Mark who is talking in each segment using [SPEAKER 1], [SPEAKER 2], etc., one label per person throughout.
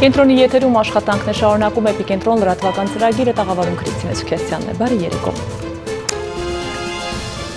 [SPEAKER 1] Կենտրոնի եթերում աշխատանքն է շարունակում էպիկենտրոն լրատվական ծրագիրը տաղավարում Քրիստինե Սուքեսյանն է։ Բարի երեկո։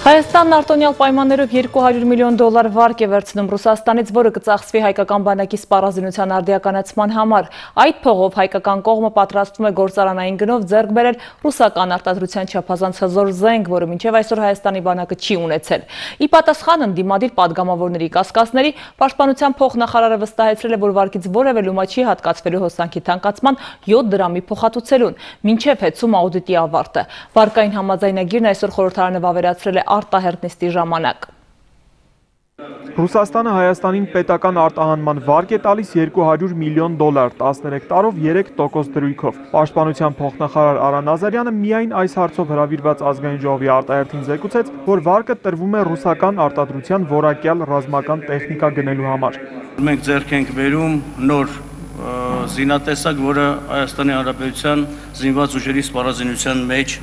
[SPEAKER 1] Հայաստանն արտոնյալ պայմաններով 200 միլիոն դոլար վարկ է վերցնում Ռուսաստանից, որը կծախսվի հայկական բանակի սպառազինության արդիականացման համար։ Այդ փողով հայկական կողմը պատրաստվում է գործարանային գնով ձեռք բերել ռուսական արտադրության չափազանց հզոր զենք, որը մինչև այսօր Հայաստանի բանակը չի ունեցել։ Ի պատասխան ընդդիմադիր падգամավորների կասկածների պաշտպանության փոխնախարարը վստահեցրել է, որ վարկից որևէ լումա չի հատկացվելու հոսանքի թանկացման 7 դրամի փոխհատուցելուն, մինչև հեծում աուդիտի ավարտը։ Վարկային համաձայնագիրն այսօր խորհրդարանը վավերացրել է արտահերտ նիստի ժամանակ։
[SPEAKER 2] Ռուսաստանը Հայաստանին պետական արտահանման վարկ է տալիս 200 միլիոն դոլար 13 տարով 3% դրույքով։ Պաշտպանության փոխնախարար Արան Ազարյանը միայն այս հարցով հրավիրված ազգային ժողովի արտահերթին զեկուցեց, որ վարկը տրվում է ռուսական արտադրության որակյալ ռազմական տեխնիկա գնելու համար։
[SPEAKER 3] Մենք ձեռք ենք բերում նոր զինատեսակ, որը Հայաստանի Հանրապետության զինված ուժերի սպառազինության մեջ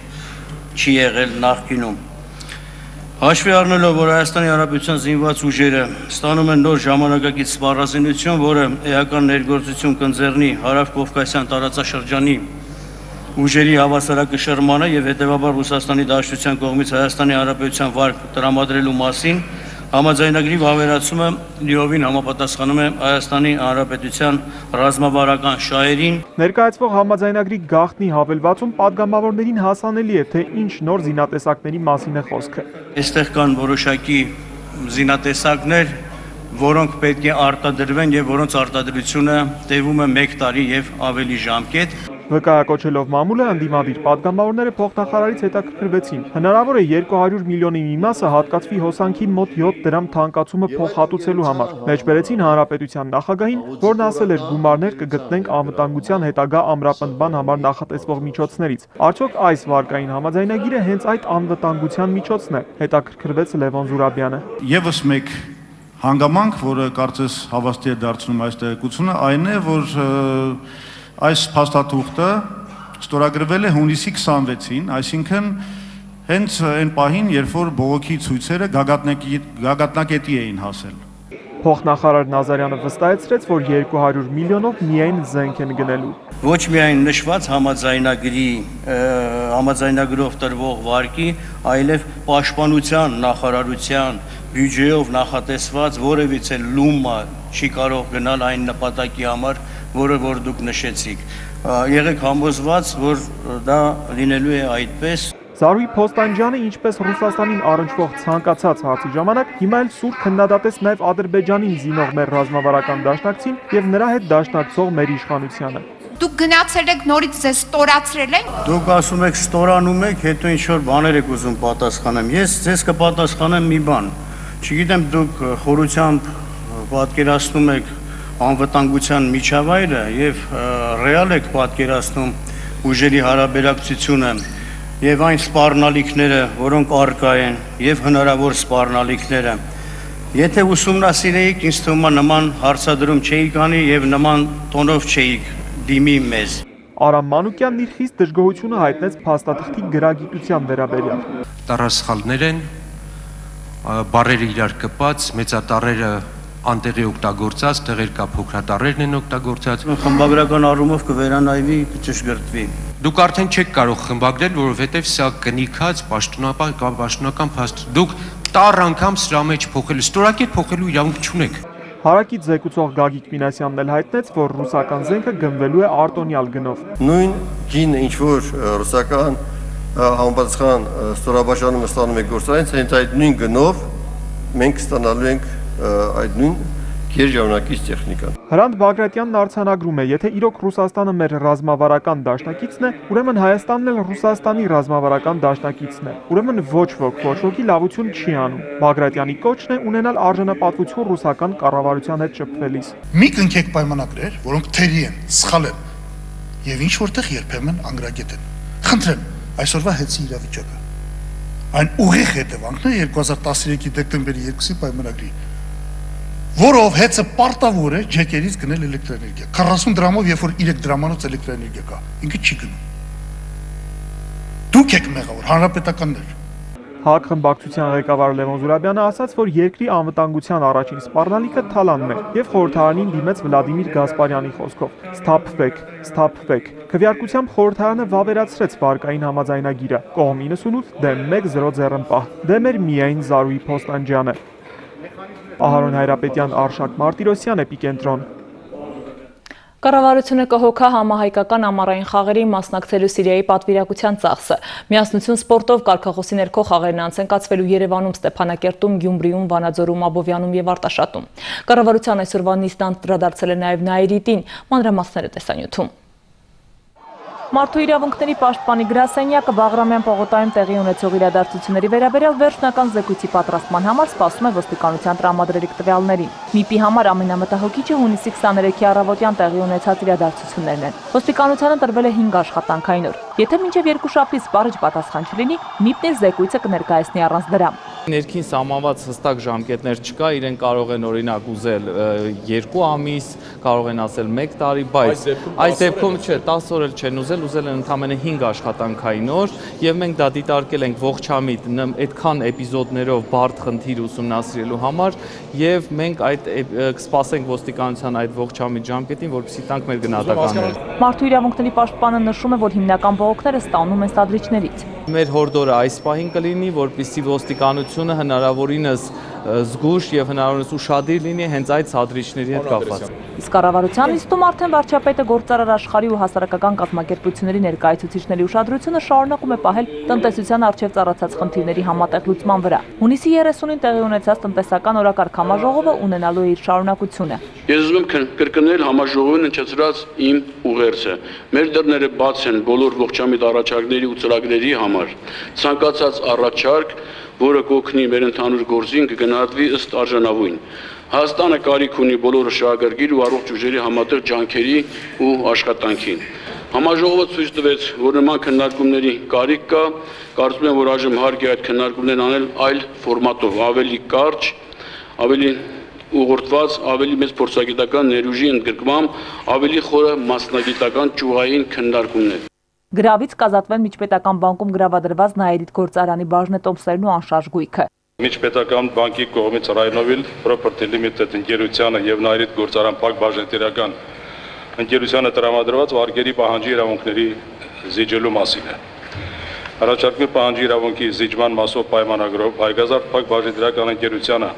[SPEAKER 3] չի եղել նախկինում։ Հաշվի առնելով, որ Հայաստանի Հանրապետության զինված ուժերը ստանում են նոր ժամանակակից սպառազինություն, որը էական ներգործություն կընձեռնի Հարավ-Կովկասյան տարածաշրջանի ուժերի հավասարակշռմանը եւ հետեւաբար Ռուսաստանի Դաշնության կողմից Հայաստանի Հանրապետության վարկ տրամադրելու մասին, Համաձայնագրի վավերացումը լիովին համապատասխանում է Հայաստանի Հանրապետության ռազմավարական շահերին։
[SPEAKER 2] Ներկայացվող համաձայնագրի գաղտնի հավելվածում падգամավորներին հասանելի է, թե ինչ նոր զինատեսակների մասին է խոսքը։
[SPEAKER 3] Այստեղ կան որոշակի զինատեսակներ, որոնք պետք է արտադրվեն եւ որոնց արտադրությունը տևում է 1 տարի եւ ավելի ժամկետ։
[SPEAKER 2] Վկայակոչելով մամուլը ընդդիմադիր падգամավորները փոխնախարարից հետաքրքրվեցին։ Հնարավոր է 200 միլիոնի մի մասը հատկացվի հոսանքի մոտ 7 դրամ թանկացումը փոխհատուցելու համար։ Մեջբերեցին հանրապետության նախագահին, որն ասել էր գումարներ կգտնենք անվտանգության հետագա ամրապնդման համար նախատեսվող միջոցներից։ Արդյոք այս վարկային համաձայնագիրը հենց այդ անվտանգության միջոցն է։ Հետաքրքրվեց Լևոն Զուրաբյանը։
[SPEAKER 4] Եվս մեկ հանգամանք, որը կարծես հավաստի է դարձնում այս տեղեկությունը, այն է, որ և, Այս փաստաթուղթը ստորագրվել է հունիսի 26-ին, այսինքն հենց այն պահին, երբ որ բողոքի ցույցերը գագաթնակետի էին հասել։
[SPEAKER 2] Փոխնախարար Նազարյանը վստահեցրեց, որ 200 միլիոնով միայն զենք են գնելու։
[SPEAKER 3] Ոչ միայն նշված համաձայնագրի համաձայնագրով տրվող վարկի, այլև պաշտպանության նախարարության բյուջեով նախատեսված որևիցե լումա չի կարող գնալ այն նպատակի համար, որը որ դուք նշեցիք։ Եղեք համոզված, որ դա լինելու է այդպես։
[SPEAKER 2] Զարուհի Փոստանջյանը, ինչպես Ռուսաստանին առնչվող ցանկացած հարցի ժամանակ, հիմա էլ սուր քննադատեց նաև Ադրբեջանին զինող մեր ռազմավարական դաշնակցին եւ նրա հետ դաշնակցող մեր իշխանությանը։
[SPEAKER 5] Դուք գնացել եք նորից ձեզ ստորացրել են։
[SPEAKER 3] Դուք ասում եք ստորանում եք, հետո ինչ որ բաներ եք ուզում պատասխանեմ։ Ես ձեզ կպատասխանեմ մի բան։ Չգիտեմ դուք խորությամբ պատկերացնում եք անվտանգության միջավայրը եւ ռեալ եք պատկերացնում ուժերի հարաբերակցությունը եւ այն սպառնալիքները, որոնք արկա են եւ հնարավոր սպառնալիքները Եթե ուսումնասիրեիք, ինձ թվում է նման հարցադրում չէիք անի եւ նման տոնով չէիք դիմի մեզ։
[SPEAKER 2] Արամ Մանուկյանն իր խիստ դժգոհությունը հայտնեց փաստաթղթի գրագիտության վերաբերյալ։
[SPEAKER 6] Տարասխալներ են, բարերը իրար կպած, մեծատառերը անտեղի օգտագործած, տեղեր կա փոքրատարերն են օգտագործած։
[SPEAKER 3] Խմբագրական առումով կվերանայվի, կճշգրտվի։
[SPEAKER 6] Դուք արդեն չեք կարող խմբագրել, որովհետև սա կնիքած պաշտոնապան կամ պաշտոնական փաստ։ Դուք տառ անգամ սրա մեջ փոխել, ստորակետ փոխելու իրավունք չունեք։
[SPEAKER 2] Հարակից զեկուցող Գագիկ Մինասյանն էլ հայտնեց, որ ռուսական զենքը գնվելու է արտոնյալ գնով։
[SPEAKER 7] Նույն ջինը ինչ որ ռուսական համապատասխան ստորաբաժանումը ստանում է գործարից, հենց այդ նույն գնով մենք ստանալու ենք այդ նույն գերժամանակից տեխնիկան։
[SPEAKER 2] Հրանտ Բագրատյանն արցանագրում է, եթե իրոք Ռուսաստանը մեր ռազմավարական դաշնակիցն է, ուրեմն Հայաստանն էլ Ռուսաստանի ռազմավարական դաշնակիցն է։ Ուրեմն ոչ ոք, ոչ ոքի լավություն չի անում։ Բագրատյանի կոչն է ունենալ արժանապատվություն ռուսական կառավարության հետ շփվելիս։
[SPEAKER 8] Մի կնքեք պայմանագրեր, որոնք թերի են, սխալ են եւ ինչ որտեղ երբեմն անգրագետ են։ Խնդրեմ, այսօրվա հետի իրավիճակը այն ուղիղ հետևանքն է 2013-ի դեկտեմբերի 2-ի պայմանագրի որով հեծը պարտավոր է ջեկերից գնել էլեկտրոէներգիա 40 դրամով երբ որ 3 դրամանոց էլեկտրոէներգիա կա ինքը չի գնում դուք եք մեղավոր հանրապետականներ
[SPEAKER 2] ՀԱԿ խմբակցության ղեկավար Լևոն Զուրաբյանը ասաց, որ երկրի անվտանգության առաջին սպառնալիքը Թալանն է եւ խորհրդարանին դիմեց Վլադիմիր Գասպարյանի խոսքով. «Սթափվեք, սթափվեք»։ Քվեարկությամբ խորհրդարանը վավերացրեց վարկային համաձայնագիրը։ Կողմ 98 դեմ 1-0 ձեռնպահ։ Դեմ էր միայն Զարուհի Փոստանջյանը։ Ահարոն Հայրապետյան, Արշակ Մարտիրոսյան, Էպիկենտրոն։
[SPEAKER 1] Կառավարությունը կհոգա համահայկական ամառային խաղերի մասնակցելու Սիրիայի պատվիրակության ծախսը։ Միասնություն սպորտով կարգախոսի ներքո խաղերն անց են կացվելու Երևանում, Ստեփանակերտում, Գյումրիում, Վանաձորում, Աբովյանում եւ Արտաշատում։ Կառավարության այսօրվա նիստն անդրադարձել է նաեւ Նայիրիտին, մանրամասները տեսանյութում։ Մարդու իրավունքների պաշտպանի գրասենյակը Բաղրամյան պողոտայում տեղի ունեցող իրադարձությունների վերաբերյալ վերջնական զեկույցի պատրաստման համար սպասում է ոստիկանության տրամադրելիք տվյալներին։ ՄԻՊ-ի համար ամենամտահոգիչը հունիսի 23-ի առավոտյան տեղի ունեցած իրադարձություններն են։ Ոստիկանությանը տրվել է 5 աշխատանքային օր։ Եթե մինչև երկու շաբթի սպառիչ պատասխան չլինի, ՄԻՊ-ն իր զեկույցը կներկայացնի առանց դրա։
[SPEAKER 9] Ներքին սահմանված հստակ ժամկետներ չկա, իրեն կարող են օրինակ ուզել 2 ամիս, կարող են ասել 1 տարի, բայց այս դեպքում չէ, 10 օր էլ չեն ուզել, ուզել են ընդամենը 5 աշխատանքային օր եւ մենք դա դիտարկել ենք ողջամիտ այդքան էպիզոդներով բարդ խնդիր ուսումնասիրելու համար եւ մենք այդ կսպասենք ոստիկանության այդ ողջամիտ ժամկետին, որպեսզի տանք մեր գնահատականները։
[SPEAKER 1] Մարդու իրավունքների պաշտպանը նշում է, որ հիմնական բողոքները ստանում են սադրիչներից։
[SPEAKER 9] Մեր հորդորը այս պահին կլինի, որպեսզի ոստիկանությունը հնարավորինս զգուշ եւ հնարավորինս ուշադիր լինի հենց այդ սադրիչների հետ կապված։
[SPEAKER 1] Իսկ կառավարության նիստում արդեն վարչապետը գործարար աշխարհի ու հասարակական կազմակերպությունների ներկայացուցիչների ուշադրությունը շարունակում է պահել տնտեսության արժեվ ծառացած խնդիրների համատեղ լուծման վրա։ Հունիսի 30-ին տեղի ունեցած տնտեսական օրակարգ համաժողովը ունենալու է իր շարունակությունը։
[SPEAKER 10] Ես ուզում եմ կրկնել համաժողովին ընչեցրած իմ ուղերձը։ Մեր դռները բաց են բոլոր ողջամիտ առաջարկների ու ծրագրերի համար։ Ցանկացած առաջարկ որը կօգնի մեր ընդհանուր գործին կգնահատվի ըստ արժանավույն։ Հայաստանը կարիք ունի բոլորը շահագրգիռ ու առողջ ուժերի համատեղ ջանքերի ու աշխատանքին։ Համաժողովը ցույց տվեց, որ նման քննարկումների կարիք կա, կարծում եմ, որ այժմ հարկ է այդ քննարկումներն անել այլ ֆորմատով, ավելի կարճ, ավելի ուղղորդված ավելի մեծ փորձագիտական ներուժի ընդգրկմամբ ավելի խորը մասնագիտական ճյուղային քննարկումներ։
[SPEAKER 1] Գրավից կազատվեն միջպետական բանկում գրավադրված Նայիրիտ գործարանի բաժնետոմսերն ու անշարժ գույքը։
[SPEAKER 11] Միջպետական բանկի կողմից Rhinovill Property Limited ընկերությանը եւ Նայիրիտ գործարան Փակ բաժնետիրական ընկերությանը տրամադրված վարկերի պահանջի իրավունքների զիջելու մասին է։ Առաջարկվի պահանջի իրավունքի զիջման մասով պայմանագրով Հայգազարդ Փակ բաժնետիրական ընկերությանը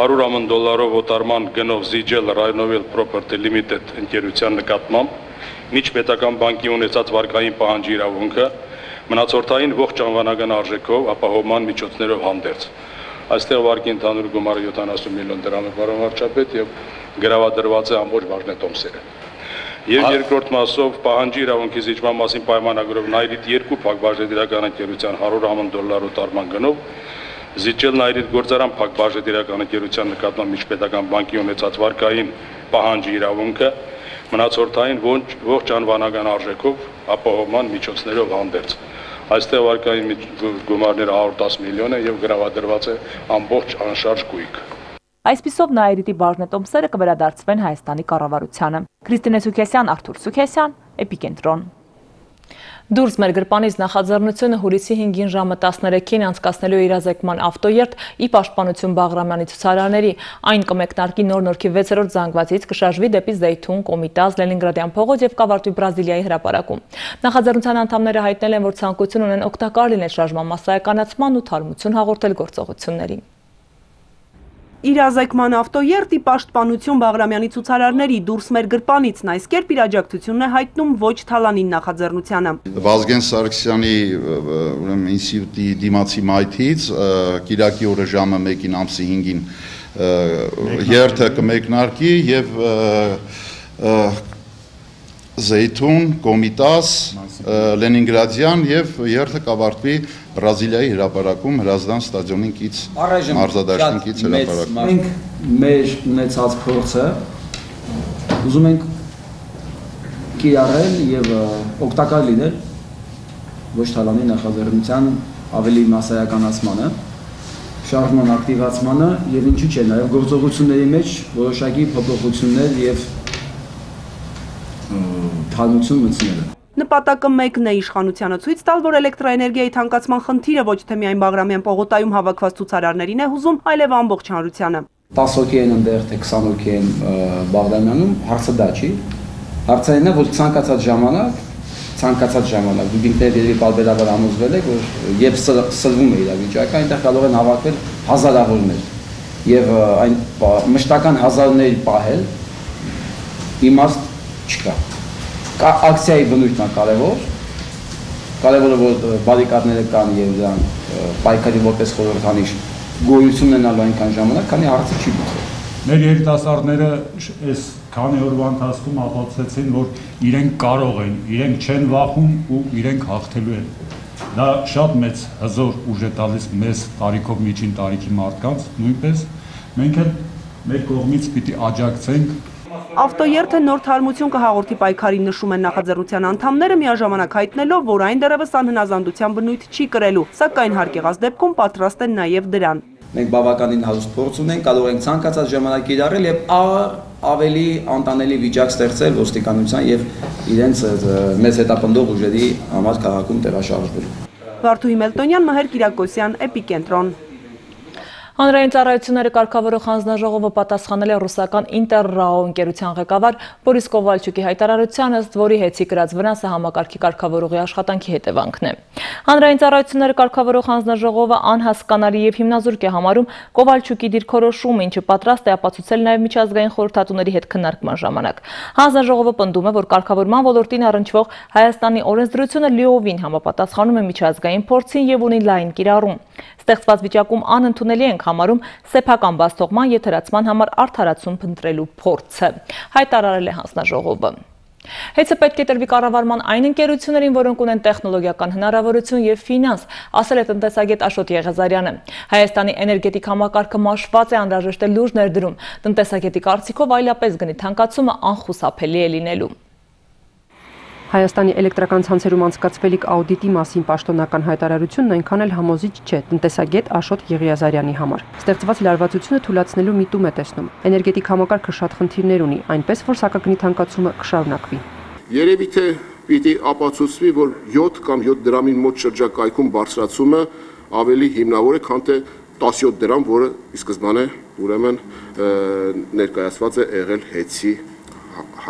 [SPEAKER 11] 100 ամն դոլարով օտարման գնով զիջել Rhinovill Property Limited ընկերության նկատմամբ միջպետական բանկի ունեցած վարկային պահանջի իրավունքը մնացորդային ողջ անվանական արժեքով ապահովման միջոցներով հանդերձ։ Այստեղ վարկի ընդհանուր գումարը 70 միլիոն դրամ է, պարոն վարչապետ, եւ գրավադրված է ամբողջ բաժնետոմսերը։ Եվ երկրորդ մասով պահանջի իրավունքի զիջման մասին պայմանագրով Նայրիտ 2 փակ բաժնետիրական ընկերության 100 ամն դոլար օտարման գնով զիջել Նայրիտ գործարան փակ բաժնետիրական ընկերության նկատմամբ միջպետական բանկի ունեցած վարկային պահանջի իրավունքը մնացորդային ողջ անվանական արժեքով ապահովման միջոցներով հանդերձ։ Այստեղ վարկային գումարները 110 միլիոն է եւ գրավադրված է ամբողջ անշարժ գույք։
[SPEAKER 1] Այսպիսով Նայիրիտի բաժնետոմսերը կվերադարձվեն Հայաստանի կառավարությանը։ Քրիստինե Սուքեսյան, Արթուր Սուքեսյան, Էպիկենտրոն։ Դուրս մեր գրպանից նախաձեռնությունը հուլիսի 5-ին ժամը 13-ին անցկացնելու իրազեկման ավտոերթ ի պաշտպանություն Բաղրամյանի ցուցարարների այն կմեկնարկի նոր նորքի 6-րդ զանգվածից կշարժվի դեպի Զեյթուն, Կոմիտազ, Լենինգրադյան փողոց եւ կավարտվի Բրազիլիայի հրապարակում։ Նախաձեռնության անդամները հայտնել են, որ ցանկություն ունեն օգտակար լինել շարժման massայականացման ու թարմություն հաղորդել գործողություններին։
[SPEAKER 12] Իրազեկման ավտոերտի պաշտպանություն Բաղրամյանի ցուցարարների դուրս մեր գրպանիցն այս կերպ իր աջակցությունն է հայտնում ոչ թալանին նախաձեռնությանը։
[SPEAKER 13] Վազգեն Սարգսյանի ուրեմն ինստիտուտի դիմացի մայթից Կիրակի օրը ժամը 1-ին ամսի 5-ին երթը կմեկնարկի եւ Զեյթուն, Կոմիտաս, Լենինգրադյան եւ երթը կավարտվի Բրազիլիայի հրապարակում Հրազդան ստադիոնին կից մարզադաշտին կից հրապարակում։
[SPEAKER 14] Մենք մեր ունեցած փորձը ուզում ենք կիրառել եւ օգտակար լինել ոչ թալանի նախաձեռնության ավելի մասսայականացմանը շարժման ակտիվացմանը եւ ինչու՞ չէ նաեւ գործողությունների մեջ որոշակի փոփոխություններ եւ թալմություն մտցնելը։
[SPEAKER 12] Նպատակը մեկն է իշխանությանը ցույց տալ, որ էլեկտրոէներգիայի թանկացման խնդիրը ոչ թե միայն Բաղրամյան պողոտայում հավաքված ցուցարարներին է հուզում, այլև ամբողջ հանրությանը։
[SPEAKER 14] 10 հոգի են ընդեղ, թե 20 հոգի են Բաղդամյանում, հարցը դա չի։ Հարցը այն է, որ ցանկացած ժամանակ ցանկացած ժամանակ դուք ինքներդ երևի բարբերաբար համոզվել եք որ երբ սրվում է իրավիճակը այնտեղ կարող են հավաքվել հազարավորներ եւ այն մշտական հազարներ պահել իմաստ չկա կա ակցիայի բնույթն է կարևոր կարևորը որ բարիկադները կան եւ դրանք պայքարի որպես խորհրդանիշ գոյություն ունենալու այնքան ժամանակ քանի հարցը չի լուծվել
[SPEAKER 15] մեր երիտասարդները այս քանի օրվա ընթացքում ապացուցեցին, որ իրենք կարող են, իրենք չեն վախում ու իրենք հաղթելու են։ Դա շատ մեծ հզոր ուժ է տալիս մեզ տարիքով միջին տարիքի մարդկանց, նույնպես մենք էլ մեր կողմից պիտի աջակցենք
[SPEAKER 12] Ավտոերթը նոր թարմություն կհաղորդի պայքարին նշում են նախաձեռնության անդամները միաժամանակ հայտնելով, որ այն դեռևս անհնազանդության բնույթ չի կրելու, սակայն հարկեղած դեպքում պատրաստ են նաև դրան։
[SPEAKER 14] Մենք բավականին հարուստ փորձ ունենք, կարող ենք ցանկացած ժամանակ կիրառել եւ ավելի անտանելի վիճակ ստեղծել ոստիկանության եւ իրենց մեծ հետապնդող ուժերի համար քաղաքում տեղաշարժվել։
[SPEAKER 12] Վարդուհի Մելտոնյան, Մհեր Կիրակոսյան, Էպիկենտրոն։
[SPEAKER 1] Հանրային ծառայությունները կարգավորող հանձնաժողովը պատասխանել է ռուսական Ինտերրաո ընկերության ղեկավար Բորիս Կովալչուկի հայտարարության, ըստ որի հեծի կրած վնասը համակարգի կարգավորողի աշխատանքի հետևանքն է։ Հանրային ծառայությունները կարգավորող հանձնաժողովը անհասկանալի եւ հիմնազուրկ է համարում Կովալչուկի դիրքորոշումը, ինչը պատրաստ է ապացուցել նաեւ միջազգային խորհրդատուների հետ քննարկման ժամանակ։ Հանձնաժողովը պնդում է, որ կարգավորման ոլորտին առնչվող Հայաստանի օրենսդրությունը լիովին համապատասխանում է միջազգային փորձին եւ ունի լայն կիրառում։ Ստեղծված վիճակում անընդունելի ենք համարում սեփական բաստողման եթերացման համար արդարացում փնտրելու փորձը, հայտարարել է հանձնաժողովը։ Հեծը պետք է տրվի կառավարման այն ընկերություններին, որոնք ունեն տեխնոլոգիական հնարավորություն եւ ֆինանս, ասել է տնտեսագետ Աշոտ Եղեզարյանը։ Հայաստանի էներգետիկ համակարգը մաշված է անհրաժեշտ լուրջ ներդրում։ Տնտեսագետի կարծիքով այլապես գնի թանկացումը անխուսափելի է լինելու։
[SPEAKER 16] Հայաստանի էլեկտրական ցանցերում անցկացվելիք աուդիտի մասին պաշտոնական հայտարարությունն այնքան էլ համոզիչ չէ տնտեսագետ Աշոտ Եղիազարյանի համար։ Ստեղծված լարվածությունը թույլատնելու միտում է տեսնում։ Էներգետիկ համակարգը շատ խնդիրներ ունի, այնպես որ սակագնի թանկացումը կշարունակվի։
[SPEAKER 17] Երևի թե պիտի ապացուցվի, որ 7 կամ 7 դրամին մոտ շրջակայքում բարձրացումը ավելի հիմնավոր է, քան թե 17 դրամ, որը ի սկզբանե ուրեմն ներկայացված է եղել հեծի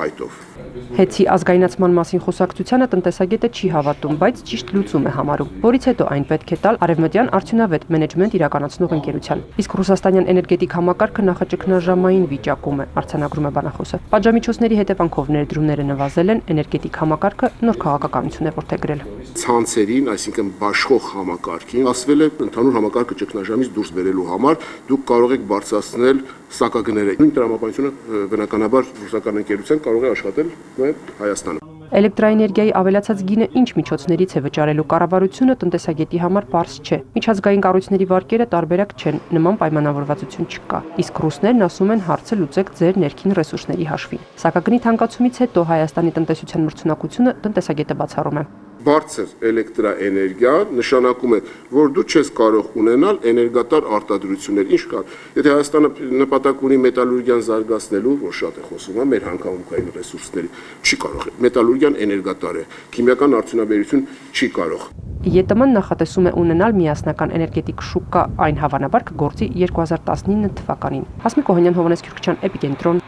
[SPEAKER 17] հայտով։
[SPEAKER 16] Հեցի ազգայնացման մասին խոսակցությանը տնտեսագետը չի հավատում, բայց ճիշտ լուծում է համարում, որից հետո այն պետք է տալ արևմտյան արդյունավետ մենեջմենտ իրականացնող ընկերության։ Իսկ ռուսաստանյան էներգետիկ համակարգը նախաճգնաժամային վիճակում է, արցանագրում է բանախոսը։ Պատժամիջոցների հետևանքով ներդրումները նվազել են, էներգետիկ համակարգը նոր քաղաքականություն է որդեգրել։
[SPEAKER 17] Ցանցերին, այսինքն բաշխող համակարգին ասվել է ընդհանուր համակարգը ճգնաժամից դուրս բերելու համար դուք կարող եք բարձրացնել սակագները։ Նույն տրամաբանությունը բնականաբար ռուսական ընկերության կարող է աշխատել նաև Հայաստանում։
[SPEAKER 16] Էլեկտրաէներգիայի ավելացած գինը ինչ միջոցներից է վճարելու կառավարությունը տնտեսագետի համար པարզ չէ։ Միջազգային կառույցների վարկերը տարբերակ չեն, նման պայմանավորվածություն չկա։ Իսկ ռուսներն ասում են հարցը լուծեք ձեր ներքին ռեսուրսների հաշվին։ Սակագնի թանկացումից հետո Հայաստանի տնտեսության մրցունակությունը տնտեսագետը բացառում է
[SPEAKER 17] բարձր էլեկտրաէներգիա նշանակում է, որ դու չես կարող ունենալ էներգատար արտադրություններ։ Ինչ կա։ Եթե Հայաստանը նպատակ ունի մետալուրգիան զարգացնելու, որ շատ է խոսում, հա, մեր հանքավունքային ռեսուրսների, չի կարող։ Մետալուրգիան էներգատար է, քիմիական արդյունաբերություն չի կարող։
[SPEAKER 16] ԵՏՄ-ն նախատեսում է ունենալ միասնական էներգետիկ շուկա, այն հավանաբար կգործի 2019 թվականին։ Հասմիկ Օհանյան, Հովանես Քյուրքչյան, Էպիկենտրոն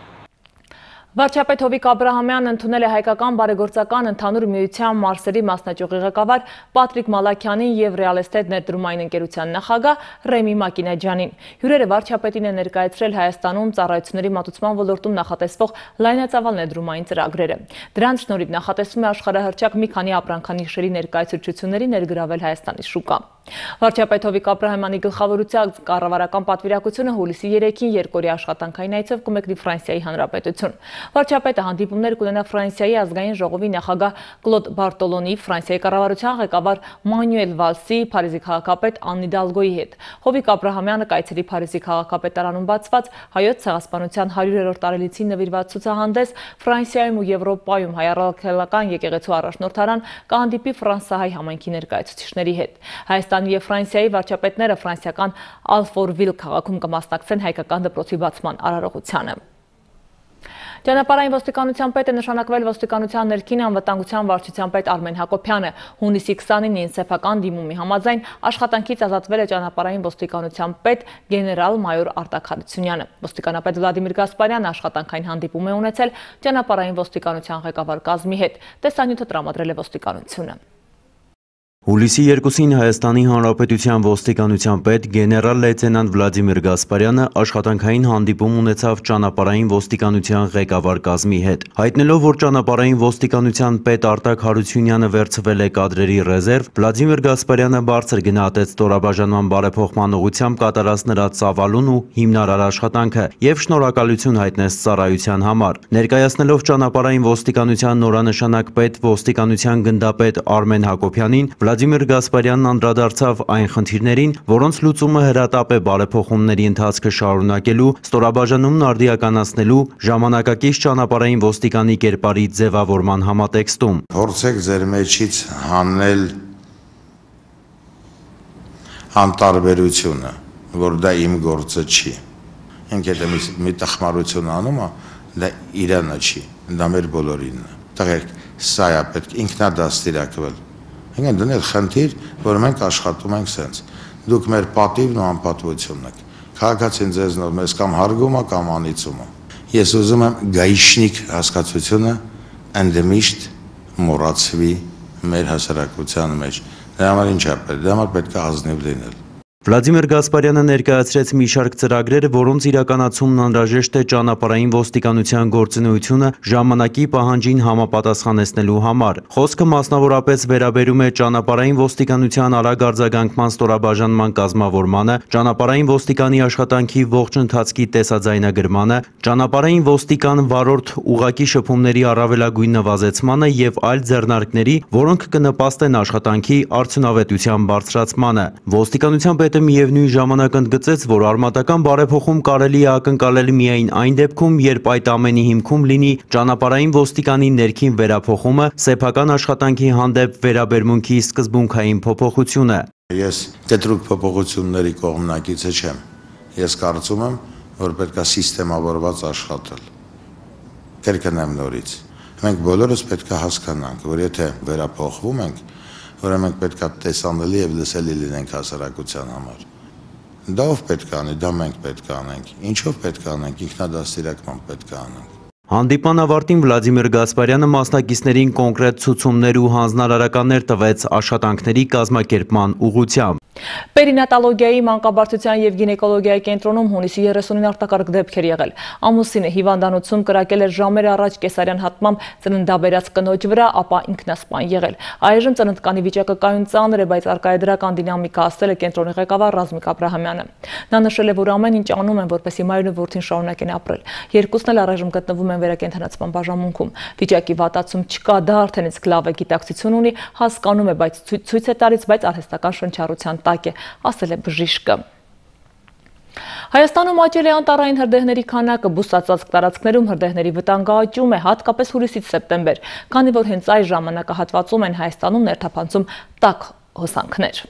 [SPEAKER 1] Վարչապետ Հովիկ Աբրահամյանն ընդունել է հայկական բարեգործական ընդհանուր միության Մարսելի մասնաճյուղի ղեկավար Պատրիկ Մալաքյանին եւ Ռեալեստետ ներդրումային ընկերության նախագահ Ռեմի Մակինաջյանին։ Հյուրերը վարչապետին է ներկայացրել Հայաստանում ծառայությունների մատուցման ոլորտում նախատեսվող լայնածավալ ներդրումային ծրագրերը։ Դրանց շնորհիվ նախատեսվում է աշխարհահռչակ մի քանի ապրանքանիշերի ներկայացուցությունների ներգրավել Հայաստանի շուկա։ Վարչապետ Հովիկ Աբրահամյանի գլխավորությամբ կառավարական պատվիրակությունը հուլիսի 3-ին երկորի աշխատանքային այցով կմեկնի Ֆրանսիայի Հանրապետություն։ Վարչապետը հանդիպումներ կունենա Ֆրանսիայի ազգային ժողովի նախագահ Կլոդ Բարտոլոնի, Ֆրանսիայի կառավարության ղեկավար Մանյուել Վալսի, Փարիզի քաղաքապետ Աննի Դալգոյի հետ։ Հովիկ Աբրահամյանը կայցելի Փարիզի քաղաքապետարանում բացված հայոց ցեղասպանության 100-րդ տարելիցին նվիրված ցուցահանդես Ֆրանսիայում ու Եվրոպայում հայարակելական եկեղեցու առաջնորդարան կհանդիպի Ֆրանսահայ համայնքի ներկայացուցիչների հետ։ Հայաստանի եւ Ֆրանսիայի վարչապետները ֆրանսիական Ալֆորվիլ քաղաքում կմասնակցեն հայկական դպրոցի բացման արարողությանը։ Ճանապարհային ոստիկանության պետ է նշանակվել ոստիկանության ներքին անվտանգության վարչության պետ Արմեն Հակոբյանը։ Հունիսի 29-ին սեփական դիմումի համաձայն աշխատանքից ազատվել է ճանապարհային ոստիկանության պետ գեներալ մայոր Արտակ Հարությունյանը։ Ոստիկանապետ Վլադիմիր Գասպարյանը աշխատանքային հանդիպում է ունեցել ճանապարհային ոստիկանության ղեկավար կազմի հետ։ Տեսանյութը տրամադրել է ոստիկանությունը։
[SPEAKER 18] Հուլիսի 2-ին Հայաստանի Հանրապետության ոստիկանության պետ գեներալ լեյտենանտ Վլադիմիր Գասպարյանը աշխատանքային հանդիպում ունեցավ ճանապարհային ոստիկանության ղեկավար կազմի հետ։ Հայտնելով, որ ճանապարհային ոստիկանության պետ Արտակ Հարությունյանը վերցվել է կադրերի ռեզերվ, Վլադիմիր Գասպարյանը բարձր գնահատեց ստորաբաժանման բարեփոխման ուղղությամբ կատարած նրա ծավալուն ու հիմնարար աշխատանքը եւ շնորհակալություն հայտնեց ծառայության համար։ Ներկայացնելով ճանապարհային ոստիկանության նորանշանակ պետ ոստիկանության գնդապետ Արմեն Հակոբյանին Վլադիմիր Գասպարյանն անդրադարձավ այն խնդիրներին, որոնց լուծումը հրատապ է բարեփոխումների ընթացքը շարունակելու, ստորաբաժանումն արդիականացնելու, ժամանակակից ճանապարհային ոստիկանի կերպարի ձևավորման համատեքստում։
[SPEAKER 19] Փորձեք ձեր մեջից հանել անտարբերությունը, որ դա իմ գործը չի։ Ինք եթե մի, մի տխմարություն անում է, դա իրանը չի, դա մեր բոլորինն է։ Տղերք, սա է պետք ինքնադաստիարակվել Հենգեն դնել խնդիր, որ մենք աշխատում ենք սենց։ Դուք մեր պատիվն ու անպատվությունն եք։ Քաղաքացին ձեզնով մեզ կամ հարգում է կամ անիծում է։ Ես ուզում եմ գայիշնիկ հասկացությունը ընդմիշտ մոռացվի մեր հասարակության մեջ։ Դրա համար ինչ է պետք։ Դրա համար պետք է ազնիվ լինել։
[SPEAKER 18] Վլադիմիր Գասպարյանը ներկայացրեց մի շարք ծրագրեր, որոնց իրականացումն անհրաժեշտ է ճանապարհային ոստիկանության գործունեությունը ժամանակի պահանջին համապատասխանեցնելու համար։ Խոսքը մասնավորապես վերաբերում է ճանապարհային ոստիկանության արագ արձագանքման ստորաբաժանման կազմավորմանը, ճանապարհային ոստիկանի աշխատանքի ողջ ընթացքի տեսաձայնագրմանը, ճանապարհային ոստիկան վարորդ ուղակի շփումների առավելագույն նվազեցմանը եւ այլ ձեռնարկների, որոնք կնպաստեն աշխատանքի արդյունավետության բարձրացմանը։ Ոստիկանության պետ պետը միևնույն ժամանակ ընդգծեց, որ արմատական բարեփոխում կարելի է ակնկալել միայն այն դեպքում, երբ այդ ամենի հիմքում լինի ճանապարհային ոստիկանի ներքին վերափոխումը, սեփական աշխատանքի հանդեպ վերաբերմունքի սկզբունքային փոփոխությունը։
[SPEAKER 19] Ես կտրուկ փոփոխությունների կողմնակիցը չեմ։ Ես կարծում եմ, որ պետք է սիստեմավորված աշխատել։ Կերկնեմ նորից։ Մենք բոլորս պետք է հասկանանք, որ եթե վերափոխվում ենք, մենք պետք է տեսանելի եւ լսելի լինենք հասարակության համար։ Դա ով պետք է անի, դա մենք պետք է անենք։ Ինչով պետք է անենք, ինքնադաստիարակման պետք է անենք։
[SPEAKER 18] Հանդիպան ավարտին Վլադիմիր Գասպարյանը մասնակիցներին կոնկրետ ցուցումներ ու հանձնարարականներ տվեց աշխատանքների կազմակերպման ուղղությամբ։
[SPEAKER 1] Պերինատալոգիայի, մանկաբարձության եւ գինեկոլոգիայի կենտրոնում հունիսի 30-ին արտակարգ դեպքեր եղել։ Ամուսինը հիվանդանոցում կրակել էր ժամեր առաջ կեսարյան հատմամբ ծննդաբերած կնոջ վրա, ապա ինքնասպան եղել։ Այժմ ծննդկանի վիճակը կայուն ծանր է, բայց արկայդրական դինամիկա ասել է կենտրոնի ղեկավար Ռազմիկ Աբ รา համյանը։ Նա նշել է, որ ամեն ինչ անում են, որպեսզի մայրն ու որդին շարունակեն ապրել։ Երկուսն էլ առայժմ գտնվում են վերակենդանացման բաժանմունքում։ Վիճակի վատացում չկա, դա արդեն իսկ լավ է գիտակցություն ունի, հասկանում է, բայց ցույց է տալիս, բայց արհեստական շնչառության տակ է, ասել է բժիշկը։ Հայաստանում աճել է անտառային հրդեհների քանակը, բուսածածկ տարածքներում հրդեհների վտանգը աճում է, հատկապես հուլիսից սեպտեմբեր, քանի որ հենց այս ժամանակահատվածում են Հայաստանում ներթափանցում տաք հոսանքներ։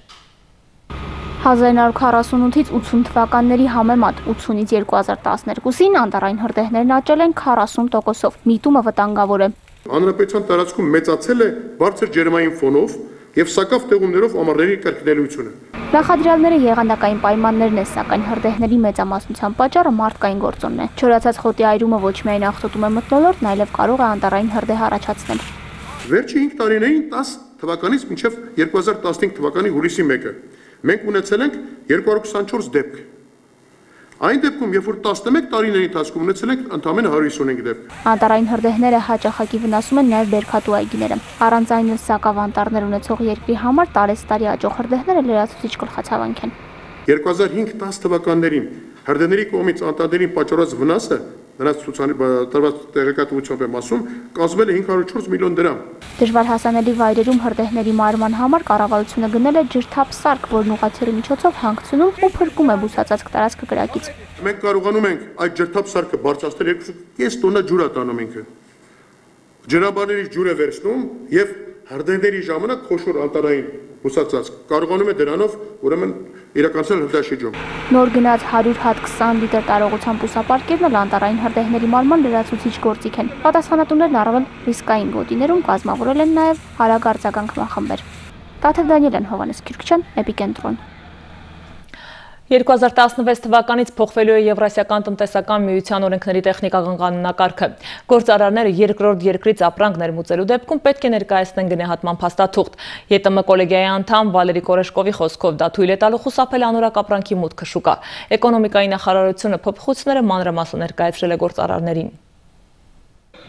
[SPEAKER 20] 1948-ից 80 թվականների համեմատ 80-ից 2012-ին անտառային հրդեհներն աճել են 40%-ով։ Միտումը վտանգավոր է։
[SPEAKER 17] Հանրապետության տարածքում մեծացել է բարձր ջերմային ֆոնով եւ սակավ տեղումներով ամառների կրկնելիությունը։
[SPEAKER 20] Նախադրյալները եղանակային պայմաններն են, սակայն հրդեհների մեծամասնության պատճառը մարդկային գործոնն է։ Չորացած խոտի այրումը ոչ միայն աղտոտում է մթնոլորտն, այլև կարող է անտառային հրդեհ առաջացնել։
[SPEAKER 17] Վերջի 5 տարիներին 10 թվականից մինչև 2015 թվականի հուլիսի 1-ը մենք ունեցել ենք 224 դեպք Այն դեպքում, երբ որ 11 տարիների ընթացքում ունեցել ենք ընդամենը 155 դեպք։
[SPEAKER 20] Անտարային հրդեհները հաճախակի վնասում են նաև բերքատու այգիները։ Առանց այն էլ սակավ անտառներ ունեցող երկրի համար տարեստարի աճող հրդեհները լրացուցիչ գլխացավանք են։
[SPEAKER 17] 2005-10 թվականներին հրդեհների կողմից անտառներին պատճառած վնասը նրանց ցուցանի տրված տեղեկատվությամբ եմ ասում, կազմել է 504 միլիոն դրամ։
[SPEAKER 20] Դժվար հասանելի վայրերում հրդեհների մարման համար կառավարությունը գնել է ջրթափ սարք, որն ուղղաթիռի միջոցով հանգցնում ու փրկում է բուսածածկ տարածքը կրակից։
[SPEAKER 17] Մենք կարողանում ենք այդ ջրթափ սարքը բարձրացնել 2.5 տոննա ջուր ատանում ինքը։ Ջրաբաներից ջուր է վերցնում եւ հրդեհների ժամանակ խոշոր անտարային բուսածածկ կարողանում է դրանով ուրեմն իրականացնել հրդեհաշրջում։
[SPEAKER 20] Նոր գնաց 100 հատ 20 լիտր տարողությամբ ուսապարկերն էլ անտարային հրդեհների մարման լրացուցիչ գործիք են։ Պատասխանատուներն առավել ռիսկային գոտիներում կազմավորել են նաև հարագարձական խմբեր։ Տաթև Դանիելյան Հովանես Քյուրքչյան, Էպիկենտրոն։
[SPEAKER 1] 2016 թվականից փոխվելու է Եվրասիական տնտեսական միության օրենքների տեխնիկական կանոնակարգը։ Գործարարները երկրորդ երկրից ապրանք ներմուծելու դեպքում պետք է ներկայացնեն գնահատման փաստաթուղթ։ ԵՏՄ կոլեգիայի անդամ Վալերի Կորեշկովի խոսքով դա թույլ է տալու խուսափել անորակ ապրանքի մուտքը շուկա։ Էկոնոմիկայի նախարարությունը փոփոխությունները մանրամասն ներկայացրել է գործարարներին։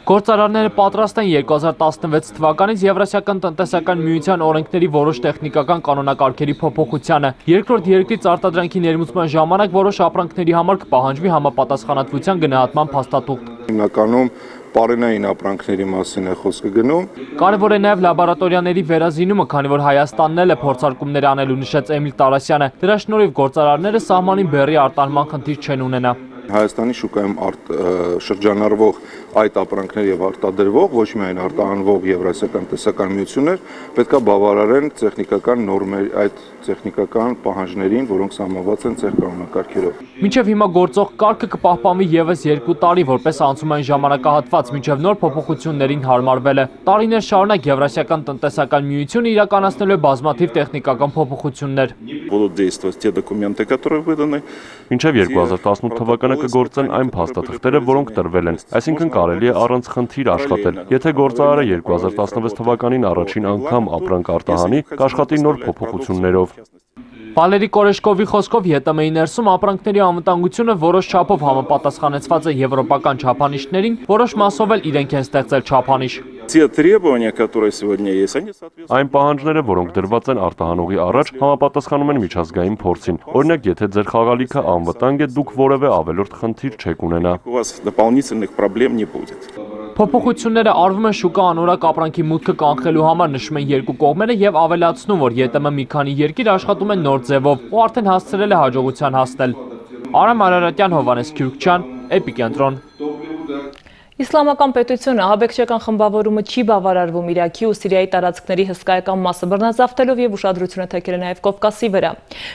[SPEAKER 9] Գործարարները պատրաստ են 2016 թվականից Եվրասիական տնտեսական միության օրենքների որոշ տեխնիկական կանոնակարգերի փոփոխությանը։ Երկրորդ երկրից արտադրանքի ներմուծման ժամանակ որոշ ապրանքների համար կպահանջվի համապատասխանատվության գնահատման փաստաթուղթ։
[SPEAKER 17] Հիմնականում պարենային ապրանքների մասին է խոսքը գնում։
[SPEAKER 9] Կարևոր է նաև լաբորատորիաների վերազինումը, քանի որ Հայաստանն էլ է փորձարկումներ անելու նշեց Էմիլ Տարասյանը։ Դրա շնորհիվ գործարարները սահմանին բերի արտահանման խնդիր չեն ունենա։
[SPEAKER 17] Հայաստանի շուկայում շրջանառվող այդ ապրանքներ եւ արտադրվող ոչ միայն արտահանվող եվրասիական տեսական միություններ պետքա բավարարեն տեխնիկական նորմեր այդ տեխնիկական պահանջներին, որոնք սահմանված են ծեր կանոնակարգերով։
[SPEAKER 9] Մինչև հիմա գործող կարգը կպահպանվի եւս 2 տարի, որպես անցումային ժամանակահատված մինչև նոր փոփոխություններին հարմարվել է։ Տարիներ շարունակ Եվրասիական տնտեսական միությունը իրականացնելու է բազմաթիվ տեխնիկական փոփոխություններ։
[SPEAKER 17] Будут действовать те документы, которые выданы։
[SPEAKER 21] Մինչև 2018 թվականը կգործեն այն փաստաթղթերը, որոնք տրվել են։ Այսինքն կա կարելի է առանց խնդիր աշխատել։ Եթե գործարարը 2016 թվականին առաջին անգամ ապրանք արտահանի, կաշխատի նոր փոփոխություններով։
[SPEAKER 9] Վալերի Կորեշկովի խոսքով ԵՏՄ-ի ներսում ապրանքների անվտանգությունը որոշ չափով համապատասխանեցված է եվրոպական չափանիշներին, որոշ մասով էլ իրենք են ստեղծել չափանիշ։
[SPEAKER 17] Те требования, которые сегодня есть, они
[SPEAKER 21] Այն պահանջները, որոնք դրված են արտահանողի առաջ, համապատասխանում են միջազգային փորձին։ Օրինակ, եթե ձեր խաղալիքը անվտանգ է, դուք որևէ ավելորդ խնդիր չեք ունենա։
[SPEAKER 17] у вас дополнительных проблем не будет։
[SPEAKER 9] Փոփոխությունները արվում են շուկա անորակ ապրանքի մուտքը կանխելու համար նշում են երկու կողմերը եւ ավելացնում, որ ԵՏՄ մի քանի երկիր աշխատում են նոր ձևով ու արդեն հասցրել է հաջողության հասնել։ Արամ Արարատյան, Հովանես Քյուրքչյան, Էպիկենտրոն։
[SPEAKER 1] Իսլամական պետությունը ահաբեկչական խմբավորումը չի բավարարվում Իրաքի ու Սիրիայի տարածքների հսկայական մասը բռնազավթելով եւ ուշադրությունը թեքել է նաեւ Կովկասի վրա։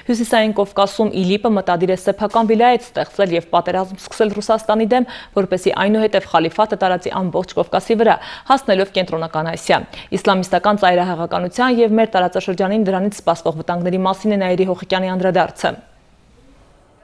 [SPEAKER 1] Հյուսիսային Կովկասում ԻԼԻՊ-ը մտադիր է սեփական վիլայետ ստեղծել եւ պատերազմ սկսել Ռուսաստանի դեմ, որպեսի այնուհետև խալիֆատը տարածի ամբողջ Կովկասի վրա, հասնելով կենտրոնական Ասիա։ Իսլամիստական ծայրահեղականության եւ մեր տարածաշրջանին դրանից սպասվող վտանգների մասին է Նաիրի Հողիկյանի անդրադարձը։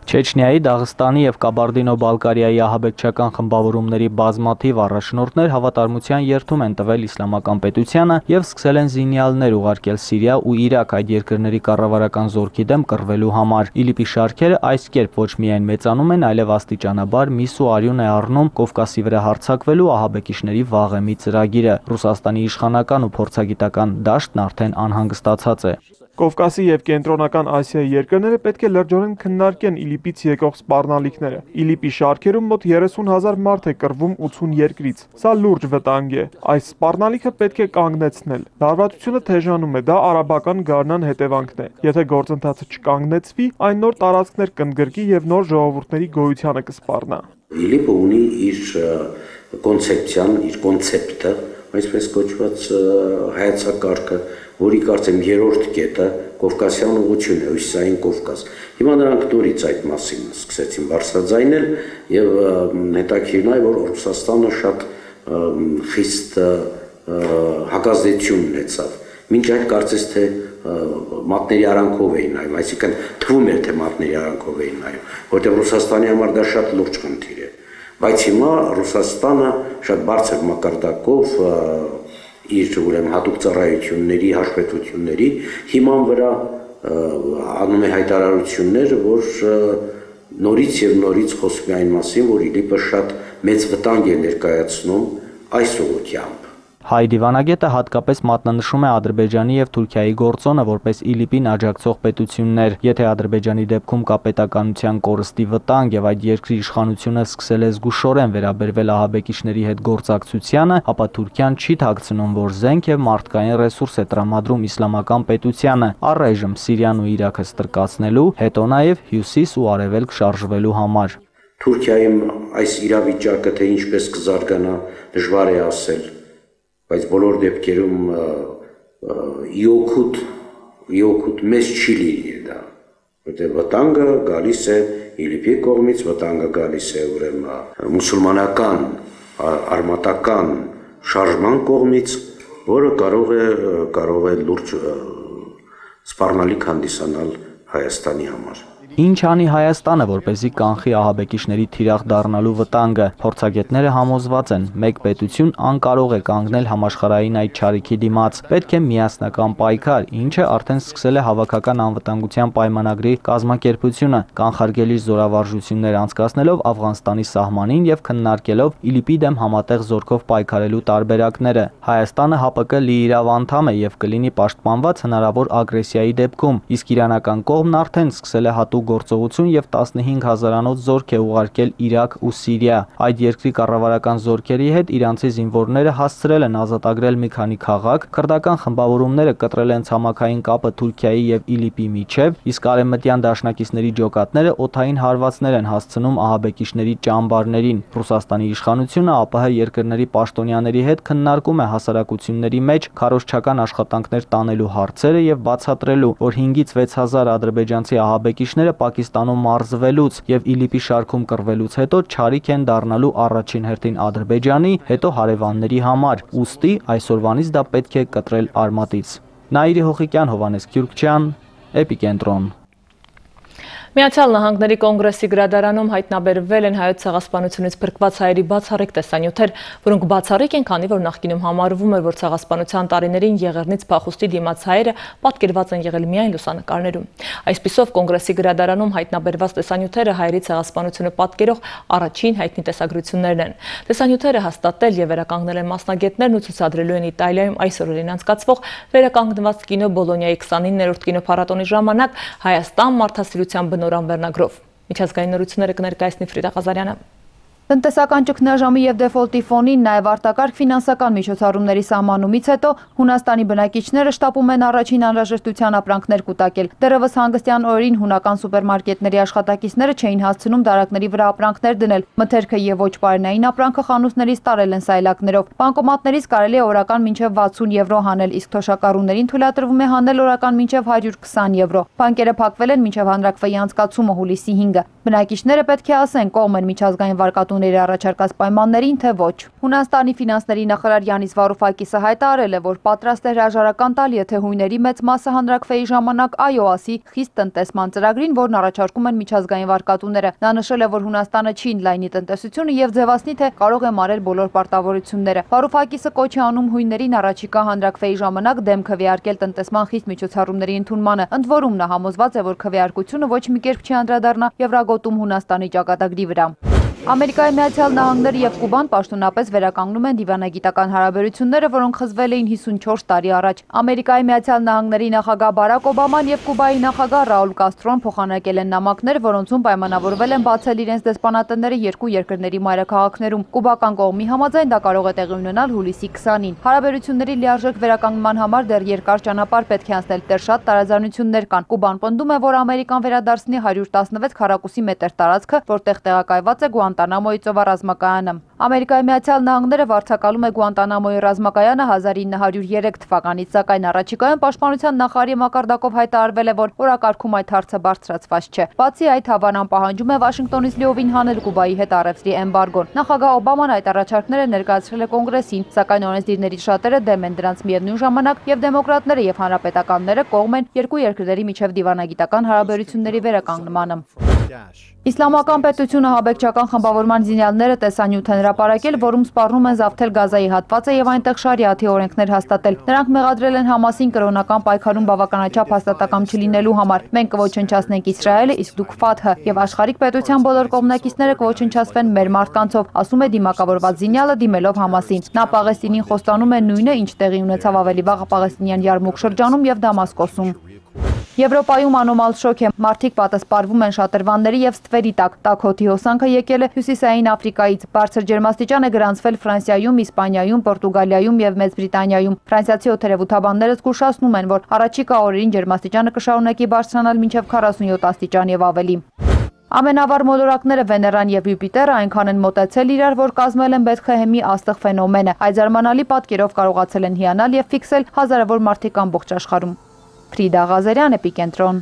[SPEAKER 22] Չեչնիայի, Դաղստանի եւ Կաբարդինո-Բալկարիայի ահաբեկչական խմբավորումների բազմաթիվ առաջնորդներ հավատարմության երթում են տվել իսլամական պետությանը եւ սկսել են զինյալներ ուղարկել Սիրիա ու Իրաք այդ երկրների կառավարական զորքի դեմ կռվելու համար։ ԻԼԻՊ-ի շարքերը այս կերպ ոչ միայն մեծանում են, այլև աստիճանաբար միս ու արյուն է առնում Կովկասի վրա հարձակվելու ահաբեկիչների վաղեմի ծրագիրը։ Ռուսաստանի իշխանական ու փորձագիտական դաշտն արդեն անհանգստացած է։
[SPEAKER 2] Կովկասի եւ Կենտրոնական Ասիայի երկրները պետք է լրջորեն քննարկեն ԻԼԻՊ-ից եկող սպառնալիքները։ ԻԼԻՊ-ի շարքերում մոտ 30000 մարդ է կռվում 80 երկրից։ Սա լուրջ վտանգ է։ Այս սպառնալիքը պետք է կանգնեցնել։ Լարվածությունը թեժանում է, դա արաբական գարնան հետևանքն է։ Եթե գործընթացը չկանգնեցվի, այն նոր տարածքներ կընդգրկի եւ նոր ժողովուրդների գոյությանը կսպառնա։
[SPEAKER 23] ԻԼԻՊ-ը ունի իր կոնցեպցիան, իր կոնցեպտը, այսպես կոչված հայացակարգը, որի կարծեմ երրորդ կետը Կովկասյան ուղղություն է, հյուսիսային Կովկաս։ Հիմա նրանք նորից այդ մասին սկսեցին բարձրաձայնել եւ հետաքրքիրն է, որ Ռուսաստանը շատ խիստ հակազդեցություն ունեցավ։ Մինչ այդ կարծես թե մատների արանքով էին նայում, այսինքն թվում էր թե մատների արանքով էին նայում, որտեղ Ռուսաստանի համար դա շատ լուրջ խնդիր է։ Բայց հիմա Ռուսաստանը շատ բարձր մակարդակով իր ուրեմն հատուկ ծառայությունների հաշվետվությունների հիման վրա անում է հայտարարություններ, որ նորից եւ նորից խոսում է այն մասին, որ ԻԼԻՊ-ը շատ մեծ վտանգ է ներկայացնում այս ուղղությամբ
[SPEAKER 22] Հայ դիվանագետը հատկապես մատնանշում է Ադրբեջանի եւ Թուրքիայի գործոնը որպես ԻԼԻՊ-ին աջակցող պետություններ։ Եթե Ադրբեջանի դեպքում կա պետականության կորստի վտանգ եւ այդ երկրի իշխանությունը սկսել է զգուշորեն վերաբերվել ահաբեկիչների հետ գործակցությանը, ապա Թուրքիան չի թաքցնում, որ զենք եւ մարդկային ռեսուրս է տրամադրում իսլամական պետությանը, առայժմ Սիրիան ու Իրաքը ստրկացնելու, հետո նաեւ հյուսիս ու արևելք շարժվելու համար։
[SPEAKER 23] Թուրքիայում այս իրավիճակը թե ինչպես կզարգանա, դժվար է ասել բայց բոլոր դեպքերում իօքուտ իօքուտ մեծ չի լինի դա որտեղ վտանգը գալիս է ԻԼԻՊ-ի կողմից, վտանգը գալիս է ուրեմն մուսուլմանական արմատական շարժման կողմից, որը կարող է կարող է լուրջ սպառնալիք հանդիսանալ Հայաստանի համար։
[SPEAKER 22] Ինչ անի Հայաստանը, որպեսզի կանխի ահաբեկիչների թիրախ դառնալու վտանգը։ Փորձագետները համոզված են, մեկ պետություն անկարող է կանգնել համաշխարհային այդ ճարիքի դիմաց։ Պետք է միասնական պայքար, ինչը արդեն սկսել է հավաքական անվտանգության պայմանագրի կազմակերպությունը, կանխարգելիչ զորավարժություններ անցկացնելով Աֆղանստանի սահմանին եւ քննարկելով ԻԼԻՊ-ի դեմ համատեղ զորքով պայքարելու տարբերակները։ Հայաստանը ՀԱՊԿ լիիրավ անդամ է եւ կլինի պաշտպանված հնարավոր ագրեսիայի դեպքում, իսկ իրանական կողմն արդեն սկսել է հատուկ գործողություն եւ 15 հազարանոց զորք է ուղարկել Իրաք ու Սիրիա։ Այդ երկրի կառավարական զորքերի հետ իրանցի զինվորները հասցրել են ազատագրել մի քանի քաղաք, քրդական խմբավորումները կտրել են ցամաքային կապը Թուրքիայի եւ ԻԼԻՊ-ի միջև, իսկ արևմտյան դաշնակիցների ջոկատները օթային հարվածներ են հասցնում ահաբեկիչների ճամբարներին։ Ռուսաստանի իշխանությունը ԱՊՀ երկրների պաշտոնյաների հետ քննարկում է հասարակությունների մեջ քարոշչական աշխատանքներ տանելու հարցերը եւ բացատրելու, որ 5-ից 6000 ադրբեջանցի ահաբեկիչները Պակիստանում մարզվելուց եւ ԻԼԻՊ-ի շարքում կռվելուց հետո չարիք են դառնալու առաջին հերթին Ադրբեջանի, հետո հարևանների համար։ Ոստի այսօրվանից դա պետք է կտրել արմատից։ Նաիրի Հոխիկյան, Հովանես Քյուրքչյան, Էպիկենտրոն։
[SPEAKER 1] Միացյալ Նահանգների կոնգրեսի գրադարանում հայտնաբերվել են հայոց ցեղասպանությունից փրկված հայերի բացառիկ տեսանյութեր, որոնք բացառիկ են, քանի որ նախկինում համարվում էր, որ ցեղասպանության տարիներին եղեռնից փախուստի դիմաց հայերը պատկերված են եղել միայն լուսանկարներում։ Այսպիսով կոնգրեսի գրադարանում հայտնաբերված տեսանյութերը հայերի ցեղասպանությունը պատկերող առաջին հայտնի տեսագրություններն են։ Տեսանյութերը հաստատել եւ վերականգնել են մասնագետներն ու ցուցադրելու են Իտալիայում այսօր օրին անցկացվող վերականգնված կինո Բոլոնիայի 29-րդ կինոփառատոնի ժամանակ Հայաստան մարդասիրության բնորոշ նոր անվերնագրով։ Միջազգային նորությունները կներկայացնի Ֆրիդա Ղազարյանը։
[SPEAKER 24] Տնտեսական ճգնաժամի եւ դեֆոլտի ֆոնին նաև արտակարգ ֆինանսական միջոցառումների սահմանումից հետո Հունաստանի բնակիչները շտապում են առաջին անհրաժեշտության ապրանքներ կուտակել։ Դեռևս հանգստյան օրերին հունական սուպերմարկետների աշխատակիցները չէին հասցնում դարակների վրա ապրանքներ դնել։ Մթերքը եւ ոչ պարենային ապրանքը խանութներից տարել են սայլակներով։ Բանկոմատներից կարելի է օրական մինչև 60 եվրո հանել, իսկ թոշակառուներին թույլատրվում է հանել օրական մինչև 120 եվրո։ Բանկերը փակվել են մինչև հանրակրվեի անցկացումը հուլիսի 5-ը։ Բնակիչները պետք է ասեն կողմ են միջազգային վարկատուների առաջարկած պայմաններին, թե ոչ։ Հունաստանի ֆինանսների նախարար Յանիս Վարուֆակիսը հայտարարել է, որ պատրաստ է հրաժարական տալ, եթե հույների մեծ մասը հանրակրվեի ժամանակ ասի խիստ տնտեսման ծրագրին, որն առաջարկում են միջազգային վարկատուները։ Նա նշել է, որ Հունաստանը չի ինլայնի տնտեսությունը եւ ձևացնի, թե կարող է մարել բոլոր պարտավորությունները։ Վարուֆակիսը կոչ է անում հույներին առաջիկա հանրակրվեի ժամանակ դեմ քվեարկել տնտեսման խիստ միջոցառումների ընդունմանը։ Ընդ որում նա համոզված է, որ քվեարկությունը ոչ մի կերպ չի անդրադառնա Եվրագ գոտում Հունաստանի ճակատագրի վրա։ Ամերիկայի Միացյալ Նահանգները եւ Կուբան պաշտոնապես վերականգնում են դիվանագիտական հարաբերությունները, որոնք խզվել էին 54 տարի առաջ։ Ամերիկայի Միացյալ Նահանգների նախագահ Բարակ Օբաման եւ Կուբայի նախագահ Ռաուլ Կաստրոն փոխանակել են նամակներ, որոնցում պայմանավորվել են բացել իրենց դեսպանատները երկու երկրների մայրաքաղաքներում։ Կուբական կողմի համաձայն դա կարող է տեղի ունենալ հուլիսի 20-ին։ Հարաբերությունների լիարժեք վերականգնման համար դեռ երկար ճանապարհ պետք է անցնել, դեռ շատ տարաձայնություններ կան։ Կուբան պնդում է, որ Ամերիկան վերադարձնի 116 քառակուսի մետր տարածքը, որտեղ տեղակայված է Գուան Գուանտանամոյի ծովառազմակայանը։ Ամերիկայի Միացյալ Նահանգները վարձակալում է Գուանտանամոյի ռազմակայանը 1903 թվականից, սակայն առաջիկայում պաշտպանության նախարարի մակարդակով հայտարարվել է, որ օրակարգում այդ հարցը բարձրացված չէ։ Բացի այդ, Հավանան պահանջում է Վաշինգտոնից լիովին հանել Կուբայի հետ առևտրի էմբարգոն։ Նախագահ Օբաման այդ առաջարկները ներկայացրել է կոնգրեսին, սակայն օրենսդիրներից շատերը դեմ են դրանց միևնույն ժամանակ եւ դեմոկրատները եւ հանրապետականները կողմ են երկու երկրների միջև դիվանագիտական հարաբերությունների վերականգնմանը։ Իսլամական պետությունը հաբեկչական խմբավորման զինյալները տեսանյութ են հրապարակել, որում սպառնում են զավթել Գազայի հատվածը եւ այնտեղ շարիաթի օրենքներ հաստատել։ Նրանք մեղադրել են Համասին կրոնական պայքարում բավականաչափ հաստատակամ չլինելու համար։ Մենք կոչնչացնենք Իսրայելը, իսկ դուք Ֆաթհը եւ աշխարհիկ պետության բոլոր կողմնակիցները կոչնչացվեն մեր մարդկանցով, ասում է դիմակավորված զինյալը դիմելով Համասին։ Նա Պաղեստինին խոստանում է նույնը, ինչ տեղի ունեցավ ավելի վաղ Պաղեստինյան Յարմուկ շրջանում եւ Դամասկոսում։ Եվրոպայում անոմալ շոկ է։ Մարդիկ պատասպարվում են շատրվանների եւ ստվերի տակ։ Տակոթի հոսանքը եկել է Հյուսիսային Աֆրիկայից։ Բարձր ջերմաստիճան է գրանցվել Ֆրանսիայում, Իսպանիայում, Պորտուգալիայում եւ Մեծ Բրիտանիայում։ Ֆրանսիացի օթերևութաբանները զգուշացնում են, որ առաջիկա օրերին ջերմաստիճանը կշարունակի բարձրանալ մինչև 47 աստիճան եւ ավելի։ Ամենավառ մոլորակները Վեներան եւ Յուպիտերը այնքան են մոտեցել իրար, որ կազմել են Բեթխեհեմի աստղ ֆենոմենը։ Այդ զարմանալի պատկերով կարողացել են հիանալ եւ ֆիքսել հազարավոր մարդիկ ամբողջ աշխարհում։ Ֆրիդա Ղազարյան, Էպիկենտրոն։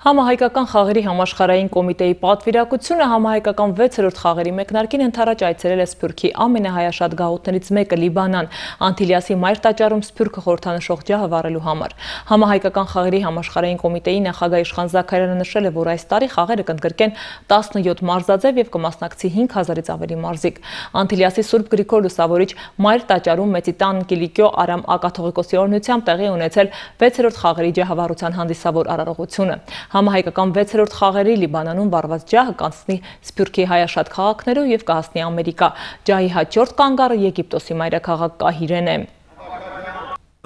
[SPEAKER 1] Համահայկական խաղերի համաշխարհային կոմիտեի պատվիրակությունը համահայկական 6-րդ խաղերի մեկնարկին ընթരാճ այցելել է Սփյուռքի ամենահայաշատ գաղութներից մեկը Լիբանան, Անտիլիասի մայր տաճարում Սփյուռքը խորհրդանշող ջահը վառելու համար։ Համահայկական խաղերի համաշխարհային կոմիտեի նախագահ Իշխան Զաքարյանը նշել է, որ այս տարի խաղերը կընդգրկեն 17 մարզաձև եւ կմասնակցի 5000-ից ավելի մարզիկ։ Անտիլիասի Սուրբ Գրիգոր Լուսավորիչ մայր տաճարում Մեծի տան Կիլիկիո Արամ Ակաթողիկոսի օրհնությամբ տեղի ունեցել 6-րդ խաղերի ջահավառության հանդիսավոր արարողությունը։ Համահայկական 6-րդ խաղերի Լիբանանում վառված ջահը կանցնի Սփյուռքի հայաշատ քաղաքներով եւ կհասնի Ամերիկա։ Ջահի հաջորդ կանգառը Եգիպտոսի մայրաքաղաք Կահիրեն է։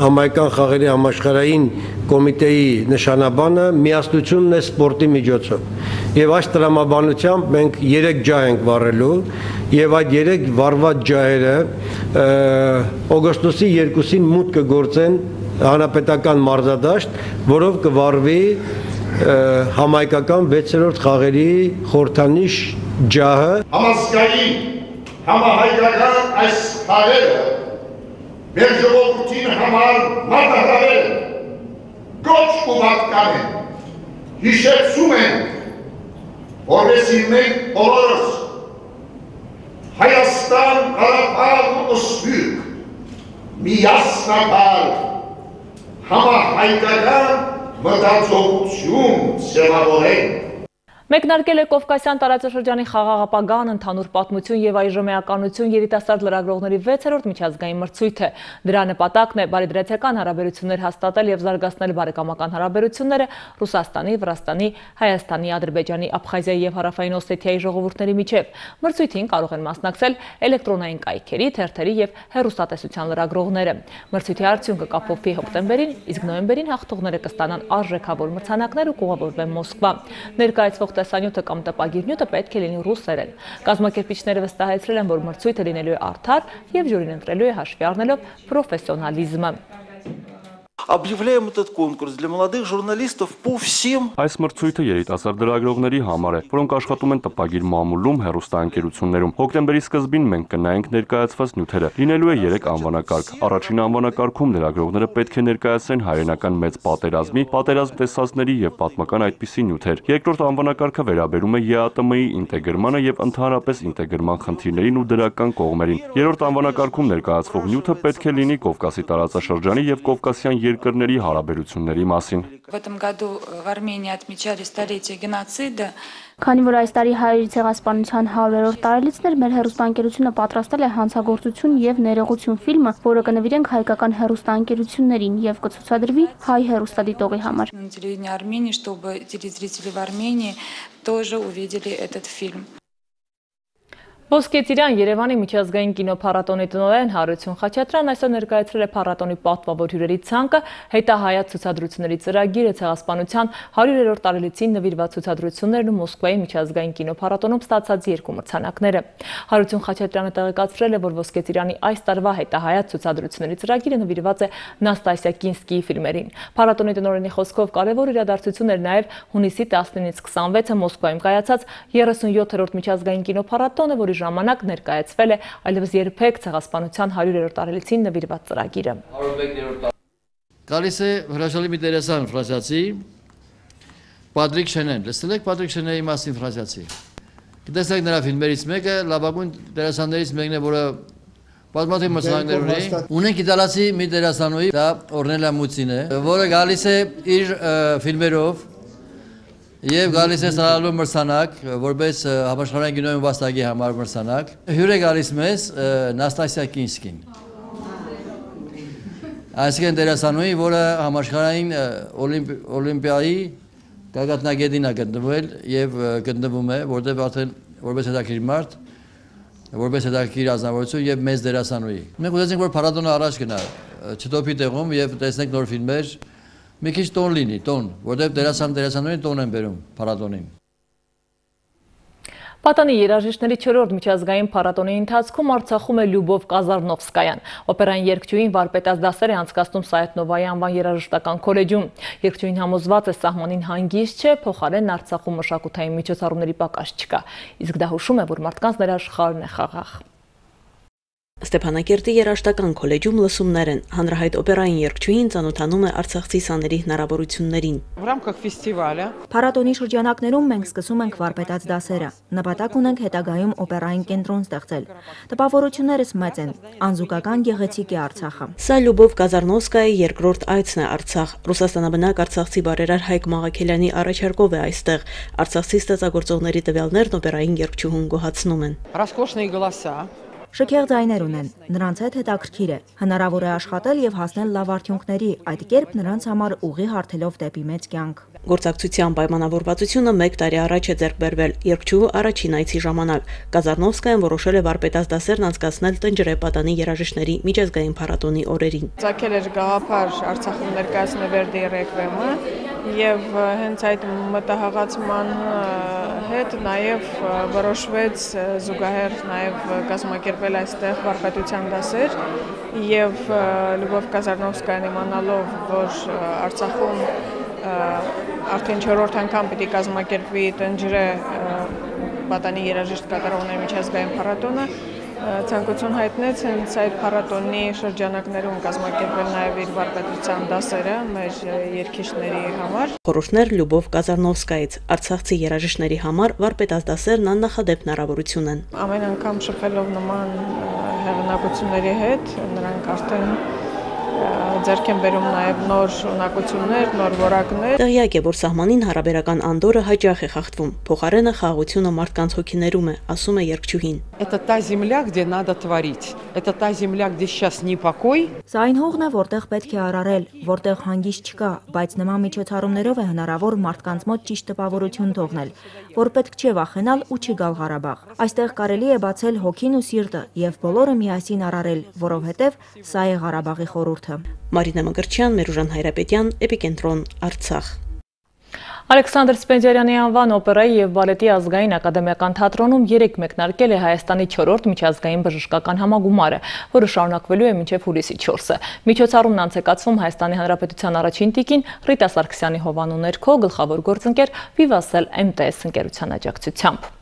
[SPEAKER 25] Համայնական խաղերի համաշխարհային կոմիտեի նշանաբանը միասնությունն է սպորտի միջոցով։ Եվ այս տրամաբանությամբ մենք 3 ջահ ենք վառելու եւ այդ 3 վառված ջահերը օգոստոսի 2-ին մուտք կգործեն հանրապետական մարզադաշտ, որով կվառվի համայկական 6-րդ խաղերի խորթանիշ ջահը
[SPEAKER 26] համազգային համահայկական այս խաղերը մեր ժողովրդին համար մարտահրավեր գոչ ու պատկան են հիշեցում են որովհետև մենք բոլորս Հայաստան, Ղարաբաղ ու Սփյուռք միասնաբար համահայկական մտածողություն ձևավորենք
[SPEAKER 1] Մեկնարկել է Կովկասյան տարածաշրջանի խաղաղապագան ընդհանուր պատմություն եւ այժմեականություն երիտասարդ լրագրողների 6-րդ միջազգային մրցույթը։ Դրա նպատակն է բարիդրացիական հարաբերություններ հաստատել եւ զարգացնել բարեկամական հարաբերությունները Ռուսաստանի, Վրաստանի, Հայաստանի, Ադրբեջանի, Աբխազիայի եւ Հարավային Օսեթիայի ժողովուրդների միջև։ Մրցույթին կարող են մասնակցել էլեկտրոնային կայքերի, թերթերի եւ հեռուստատեսության լրագրողները։ Մրցույթի արդյունքը կապովվի հոկտեմբերին, իսկ նոյեմբերին հաղթողները կստանան արժեքավոր մրցանակներ ու կուղավորվեն Մոսկվա։ Ներկայացվող տեսանյութը կամ տպագիրնյութը պետք է լինի ռուսերեն։ Կազմակերպիչները վստահեցրել են, որ մրցույթը լինելու է արդար եւ ժյուրին ընտրելու է հաշվի առնելով պրոֆեսիոնալիզմը
[SPEAKER 27] Объявляем этот конкурс для молодых журналистов по всем
[SPEAKER 21] Այս մրցույթը երիտասարդ լրագրողների համար է, որոնք աշխատում են տպագիր մամուլում, հեռուստաընկերություններում։ Հոկտեմբերի սկզբին մենք կնայենք ներկայացված նյութերը։ Լինելու է 3 անվանակարգ։ Առաջին անվանակարգում լրագրողները պետք է ներկայացնեն հայրենական մեծ պատերազմի, պատերազմ տեսածների եւ պատմական այդպիսի նյութեր։ Երկրորդ անվանակարգը վերաբերում է ԵԱՏՄ-ի ինտեգրմանը եւ ընդհանրապես ինտեգրման խնդիրներին ու դրական կողմերին։ Երրորդ անվանակարգում ներկայացվող նյութը պետք է լինի Կովկասի տարածաշրջանի եւ Կովկասյան երկրների հարաբերությունների մասին։
[SPEAKER 28] В этом году в Армении отмечали столетие геноцида.
[SPEAKER 20] Քանի որ այս տարի հայերի ցեղասպանության 100-րդ տարելիցն էր, մեր հերոստանգերությունը պատրաստել է հանցագործություն եւ ներողություն ֆիլմը, որը կնվիրենք հայկական հերոստանգերություններին եւ կցուցադրվի հայ հերոստադիտողի համար։
[SPEAKER 28] На телевидении Армении, чтобы телезрители в Армении тоже увидели этот фильм։
[SPEAKER 1] Ոսկեծիրյան Երևանի միջազգային կինոփառատոնի տնօրեն Հարություն Խաչատրյան այսօր ներկայացրել է փառատոնի պատվավոր հյուրերի ցանկը, հետահայաց ցուցադրությունների ծրագիրը ցեղասպանության 100-րդ տարելիցին նվիրված ցուցադրություններն ու Մոսկվայի միջազգային կինոփառատոնում ստացած երկու մրցանակները։ Հարություն Խաչատրյանը տեղեկացրել է, որ Ոսկեծիրյանի այս տարվա հետահայաց ցուցադրությունների ծրագիրը նվիրված է Նաստասիա Կինսկիի ֆիլմերին։ Փառատոնի տնօրենի խոսքով կարևոր իրադարձություն էր նաև հունիսի 19-ից 26-ը Մոսկվայում կայացած 37-րդ միջազգային կինոփառատոնը, որի ժամանակ ներկայացվել է այլևս երբեք ցեղասպանության 100-րդ տարելիցին նվիրված ծրագիրը։
[SPEAKER 29] Գալիս է հրաշալի մի դերասան ֆրանսիացի Պատրիկ Շենեն։ Լսել եք Պատրիկ Շենեի մասին ֆրանսիացի։ Գտեսեք նրա ֆիլմերից մեկը լավագույն դերասաններից մեկն է, որը բազմաթիվ մրցանակներ ունի։ Ունենք իտալացի մի դերասանուհի, դա Օրնելա Մուցին է, որը գալիս է իր ֆիլմերով Եվ գալիս է ստանալու մրցանակ, որպես համաշխարհային գինոյի վաստակի համար մրցանակ։ Հյուր է գալիս մեզ Նաստասիա Կինսկին։ Այսինքն դերասանուհի, որը համաշխարհային օլիմպիայի գագաթնագետին է գտնվել եւ գտնվում է, որտեղ արդեն որպես հետաքրիր մարդ, որպես հետաքրիր ազնվորություն եւ մեծ դերասանուհի։ Մենք ուզեցինք, որ փառատոնը առաջ գնա չտոփի տեղում եւ տեսնենք նոր ֆիլմեր, մի քիչ տոն լինի, տոն, որտեղ դերասան դերասաններին տոն են բերում փառատոնին։
[SPEAKER 1] Պատանի երաժիշտների 4-րդ միջազգային փառատոնի ընթացքում Արցախում է Լյուբով Կազարնովսկայան։ Օպերային երգչուհին վարպետաց դասեր է անցկացնում Սայեթնովայի անվան երաժշտական քոլեջում։ Երգչուհին համոզված է սահմանին հանգիստ չէ, փոխարենն Արցախում մշակութային միջոցառումների պակաս չկա։ Իսկ դա հուշում է, որ մարդկանց ներաշխարհն է խաղաղ։
[SPEAKER 30] Ստեփանակերտի երաշտական քոլեջում լսումներ են։ Հանրահայտ օպերային երգչուհին ծանոթանում է Արցախցի սաների հնարավորություններին։
[SPEAKER 31] В рамках фестиваля
[SPEAKER 32] Փառատոնի շրջանակներում մենք սկսում ենք վարպետաց դասերը։ Նպատակ ունենք հետագայում օպերային կենտրոն ստեղծել։ Տպավորություններս մեծ են։ Անզուգական գեղեցիկ է Արցախը։
[SPEAKER 30] Սա Լյուբով Կազարնովսկայի երկրորդ այցն է Արցախ։ Ռուսաստանաբնակ Արցախցի բարերար Հայկ Մաղաքելյանի առաջարկով է այստեղ։ Արցախցի ստեղծագործողների տվյալներն օպերային երգչուհուն գոհացնում են։
[SPEAKER 31] роскошные голоса,
[SPEAKER 32] Շքեղ ձայներ ունեն։ Նրանց հետ հետաքրքիր է։ Հնարավոր է աշխատել եւ հասնել լավ արդյունքների, այդ կերպ նրանց համար ուղի հարթելով դեպի մեծ կյանք։
[SPEAKER 30] Գործակցության պայմանավորվածությունը 1 տարի առաջ է ձեռք բերվել երկչուհու առաջին այցի ժամանակ։ Կազարնովսկայան որոշել է վարպետաց դասերն անցկացնել Տնջրե պատանի երաժիշտների միջազգային փառատոնի օրերին։
[SPEAKER 31] ցակել էր գաղափար Արցախում ներկայացնել Verdi Requiem-ը եւ հենց այդ մտահղացման հետ նաեւ որոշվեց զուգահեռ նաեւ կազմակերպել այստեղ վարպետության դասեր եւ Լյուբով Կազարնովսկայան իմանալով որ Արցախում արդեն 4-րդ անգամ պիտի կազմակերպվի Տնջրե պատանի երաժիշտ կատարողների միջազգային փառատոնը ցանկություն հայտնեց հենց այդ փառատոնի շրջանակներում կազմակերպել նաև իր վարպետության դասերը մեր երգիչների համար։
[SPEAKER 30] Խորհուրդներ Լյուբով Կազարնովսկայից Արցախցի երաժիշտների համար վարպետաց դասերն աննախադեպ հնարավորություն են։
[SPEAKER 31] Ամեն անգամ շփվելով նման հեղինակությունների հետ նրանք արդեն ձեռք են բերում նաև նոր ունակություններ, նոր որակներ։
[SPEAKER 30] Տեղյակ է, որ սահմանին հարաբերական անդորը հաճախ է խախտվում։ Փոխարենը խաղաղությունը մարդկանց հոգիներում է, ասում է երգչուհին։
[SPEAKER 31] Это та земля, где надо творить. Это та земля, где сейчас не покой.
[SPEAKER 32] Սա այն հողն է, որտեղ պետք է արարել, որտեղ հանգիստ չկա, բայց նման միջոցառումներով է հնարավոր մարդկանց մոտ ճիշտ տպավորություն թողնել, որ պետք չէ վախենալ ու չգալ Ղարաբաղ։ Այստեղ կարելի է բացել հոգին ու սիրտը եւ բոլորը միասին արարել, որովհետեւ սա է Ղարաբաղի խորհուրդը։
[SPEAKER 30] Մարինա Մկրչյան, Մերուժան Հայրապետյան, Էպիկենտրոն, Արցախ։
[SPEAKER 1] Ալեքսանդր Սպենդիարյանի անվան օպերայի եւ բալետի ազգային ակադեմիական թատրոնում 3 մեկնարկել է Հայաստանի 4-րդ միջազգային բժշկական համագումարը, որը շարունակվելու է մինչև հուլիսի 4-ը։ Միջոցառումն անցեկացվում Հայաստանի Հանրապետության առաջին տիկին Ռիտա Սարգսյանի հովանու ներքո գլխավոր գործընկեր Vivassel MTS ընկերության աջակցությամբ։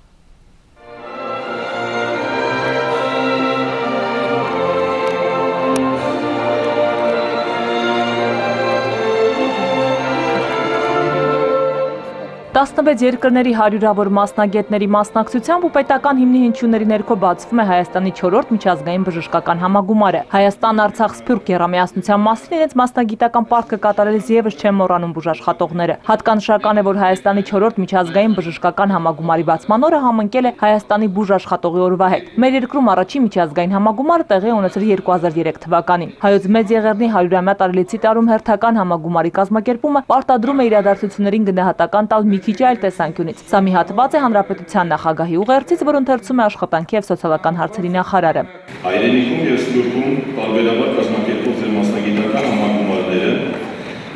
[SPEAKER 1] Տասնվեց երկրների հարյուրավոր մասնագետների մասնակցությամբ ու պետական հիմնի հնչյունների ներքո բացվում է Հայաստանի 4-րդ միջազգային բժշկական համագումարը։ Հայաստան-Արցախ Սփյուռք Գերամիասնության մասին իրենց մասնագիտական պարտքը կատարելիս եւս չեն մոռանում բուժաշխատողները։ Հատկանշական է, որ Հայաստանի 4-րդ միջազգային բժշկական համագումարի բացման օրը համընկել է Հայաստանի բուժաշխատողի օրվա հետ։ Մեր երկրում առաջին միջազգային համագումարը տեղի ունեցել 2003 թվականին։ Հայոց մեծ եղերնի 100-ամյա տարելիցի տարում հերթական համագումարի կազմակերպումը պարտադրում է իրադարձություններին գնահատական տալ մի քիչ այլ տեսանկյունից։ Սա մի հատված է հանրապետության նախագահի ուղերձից, որ ընթերցում է աշխատանքի եւ սոցիալական հարցերի նախարարը։
[SPEAKER 33] Հայրենիքում եւ Սփյուռքում տարբերաբար կազմակերպող ձեր մասնագիտական համագումարները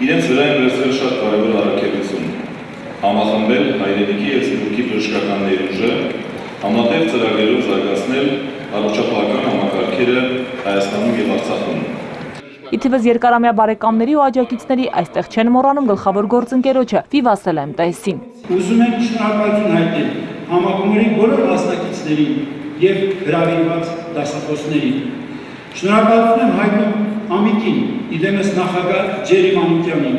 [SPEAKER 33] իրենց վրա են վերցրել շատ կարևոր առաքելություն։ Համախմբել հայրենիքի եւ Սփյուռքի բժշկական ներուժը, համատեղ ծրագրերով զարգացնել առողջապահական համակարգերը Հայաստանում եւ Արցախում։
[SPEAKER 1] Իթիվս երկարամյա բարեկամների ու աջակիցների այստեղ չեն մոռանում գլխավոր գործընկերոջը Vivassel MTS-ին։
[SPEAKER 34] Ուզում եմ շնորհակալություն հայտնել համագումարի բոլոր մասնակիցներին եւ հրավիրված դասախոսներին։ Շնորհակալություն եմ հայտնում Ամիկին, իդեմս նախագահ Ջերի Մանուկյանին։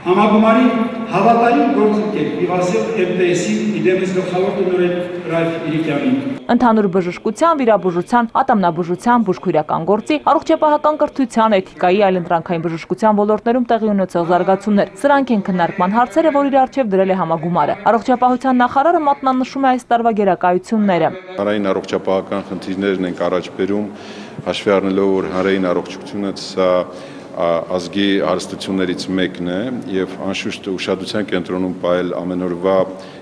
[SPEAKER 34] Համագումարի հավատարիմ գործընկեր Vivassel MTS-ի իդեմս գլխավոր տնօրեն Ռայֆ Իրիկյանին։
[SPEAKER 1] Ընդհանուր բժշկության, վիրաբուժության, ատամնաբուժության, բուժքույրական գործի, առողջապահական կրթության, էթիկայի, այլընտրանքային բժշկության ոլորտներում տեղի ունեցող զարգացումներ։ Սրանք են քննարկման հարցերը, որ իր արչև դրել է համագումարը։ Առողջապահության նախարարը մատնանշում է այս տարվա գերակայությունները։
[SPEAKER 33] Հանրային առողջապահական խնդիրներն են առաջ բերում, հաշվի առնելով որ հանրային առողջությունը սա ազգի հարստություններից մեկն է եւ անշուշտ ուշադրության կենտրոնում պայել ամենօրվա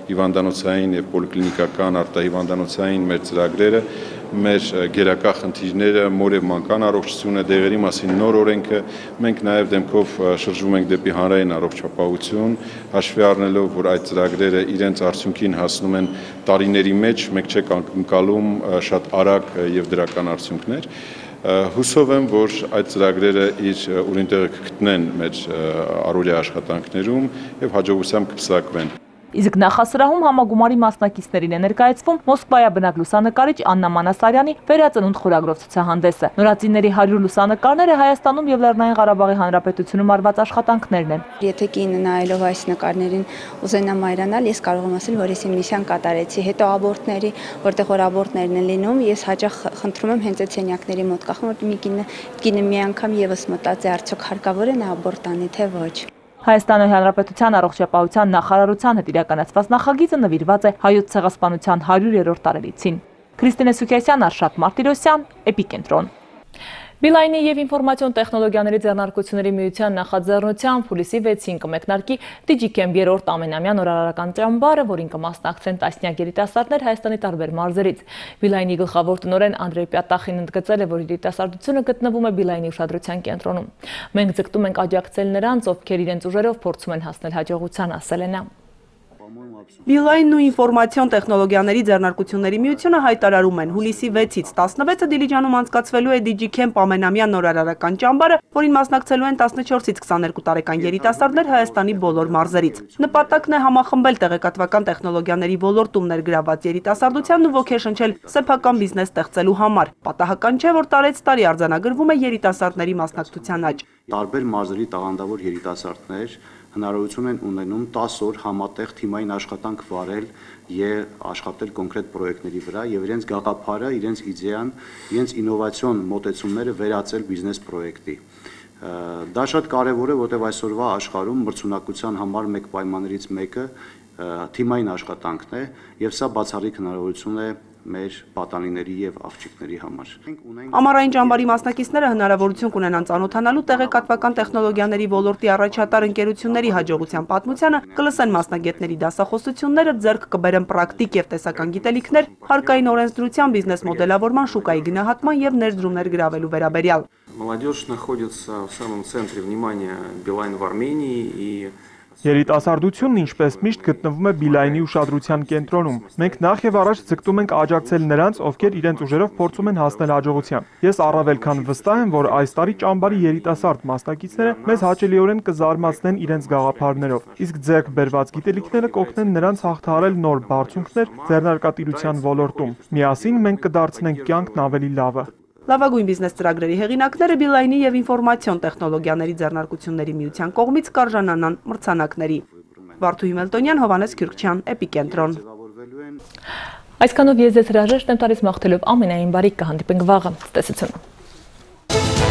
[SPEAKER 33] հիվանդանոցային եւ պոլիկլինիկական արտահիվանդանոցային մեր ծրագրերը մեր գերակա խնդիրները մորև մանկան առողջությունը դեղերի մասին նոր օրենքը մենք նաև դեմքով շրջում ենք դեպի հանրային առողջապահություն հաշվի առնելով որ այդ ծրագրերը իրենց արդյունքին հասնում են տարիների մեջ մենք չենք անկալում շատ արագ եւ դրական արդյունքներ հուսով եմ, որ այդ ծրագրերը իր ուրին տեղը կգտնեն մեր առօրյա աշխատանքներում եւ հաջողությամբ կպսակվեն։
[SPEAKER 1] Իսկ նախասրահում համագումարի մասնակիցներին է ներկայացվում Մոսկվայաբնակ լուսանկարիչ Աննա Մանասարյանի վերածնունդ խորագրով ցուցահանդեսը։ Նորածինների 100 լուսանկարները Հայաստանում եւ Լեռնային Ղարաբաղի Հանրապետությունում արված աշխատանքներն են։
[SPEAKER 35] Եթե կինը նայելով այս նկարներին ուզենամ այրանալ, ես կարող եմ ասել, որ ես իմ միսիան կատարեցի։ Հետո աբորտների, որտեղ որ աբորտներն են լինում, ես հաճախ խնդրում եմ հենց այդ սենյակների մոտ կախում, որ մի կինը կինը մի անգամ եւս մտածի արդյոք հարկավոր է նա աբորտ անի թե ոչ։
[SPEAKER 1] Հայաստանի Հանրապետության առողջապահության նախարարության հետ իրականացված նախագիծը նվիրված է հայոց ցեղասպանության 100-րդ տարելիցին։ Քրիստինե Սուքեսյան, Արշակ Մարտիրոսյան, Էպիկենտրոն։ Բիլայնի եւ ինֆորմացիոն տեխնոլոգիաների ձեռնարկությունների միության նախաձեռնությամբ հուլիսի 6-ին կմեկնարկի Digicamp երրորդ ամենամյա նորարարական ճամբարը, որին կմասնակցեն տասնյակ երիտասարդներ Հայաստանի տարբեր մարզերից։ Բիլայնի գլխավոր տնօրեն Անդրեյ Պյատախին ընդգծել է, որ երիտասարդությունը գտնվում է Բիլայնի ուշադրության կենտրոնում։ Մենք ձգտում ենք աջակցել նրանց, ովքեր իրենց ուժերով փորձում են հասնել հաջողության, ասել է նա։
[SPEAKER 36] Բիլայնն ու ինֆորմացիոն տեխնոլոգիաների ձեռնարկությունների միությունը հայտարարում են. հուլիսի 6-ից 16-ը Դիլիջանում անցկացվելու է DigiCamp ամենամյա նորարարական ճամբարը, որին մասնակցելու են 14-ից 22 տարեկան երիտասարդներ Հայաստանի բոլոր մարզերից։ Նպատակն է համախմբել տեղեկատվական տեխնոլոգիաների ոլորտում ներգրաված երիտասարդությանն ու ոգեշնչել սեփական բիզնես ստեղծելու համար։ Պատահական չէ, որ տարեց տարի արձանագրվում է երիտասարդների մասնակցության աճ։
[SPEAKER 37] Տարբեր մարզերի տաղանդավոր երիտասարդներ հնարավորություն են ունենում 10 օր համատեղ թիմային աշխատանք վարել եւ աշխատել կոնկրետ պրոյեկտների վրա եւ իրենց գաղափարը, իրենց իդեան, իրենց ինովացիոն մոտեցումները վերածել բիզնես պրոյեկտի։ Դա շատ կարևոր է, որտեղ այսօրվա աշխարհում մրցունակության համար մեկ պայմաններից մեկը թիմային աշխատանքն է եւ սա բացառիկ հնարավորություն է մեր պատանիների եւ աղջիկների համար։
[SPEAKER 36] Ամառային ճամբարի մասնակիցները հնարավորություն կունենան ծանոթանալու տեղեկատվական տեխնոլոգիաների ոլորտի առաջատար ընկերությունների հաջողության պատմությանը, կլսեն մասնագետների դասախոսությունները, ձեռք կբերեն պրակտիկ եւ տեսական գիտելիքներ, հարկային օրենսդրության, բիզնես մոդելավորման, շուկայի գնահատման եւ ներդրումներ գրավելու վերաբերյալ։
[SPEAKER 38] Молодежь находится в самом центре внимания Билайн в Армении и
[SPEAKER 2] Երիտասարդությունն ինչպես միշտ գտնվում է Բիլայնի ուշադրության կենտրոնում։ Մենք նախ եւ առաջ ձգտում ենք աջակցել նրանց, ովքեր իրենց ուժերով փորձում են հասնել հաջողության։ Ես առավել քան վստահ եմ, որ այս տարի ճամբարի երիտասարդ մասնակիցները մեզ հաճելիորեն կզարմացնեն իրենց գաղափարներով։ Իսկ ձեռք բերված գիտելիքները կօգնեն նրանց հաղթահարել նոր բարձունքներ ձեռնարկատիրության ոլորտում։ Միասին մենք կդարձնենք կյանքն ավելի լավը։
[SPEAKER 36] Լավագույն բիզնես ծրագրերի հեղինակները Բիլայնի եւ ինֆորմացիոն տեխնոլոգիաների ձեռնարկությունների միության կողմից կարժանանան մրցանակների։ Վարդուհի Մելտոնյան, Հովանես Քյուրքչյան, Էպիկենտրոն։
[SPEAKER 1] Այսքանով ես ձեզ հրաժեշտ եմ տալիս մաղթելով ամենայն բարիք կհանդիպենք վաղը։ Ցտեսություն։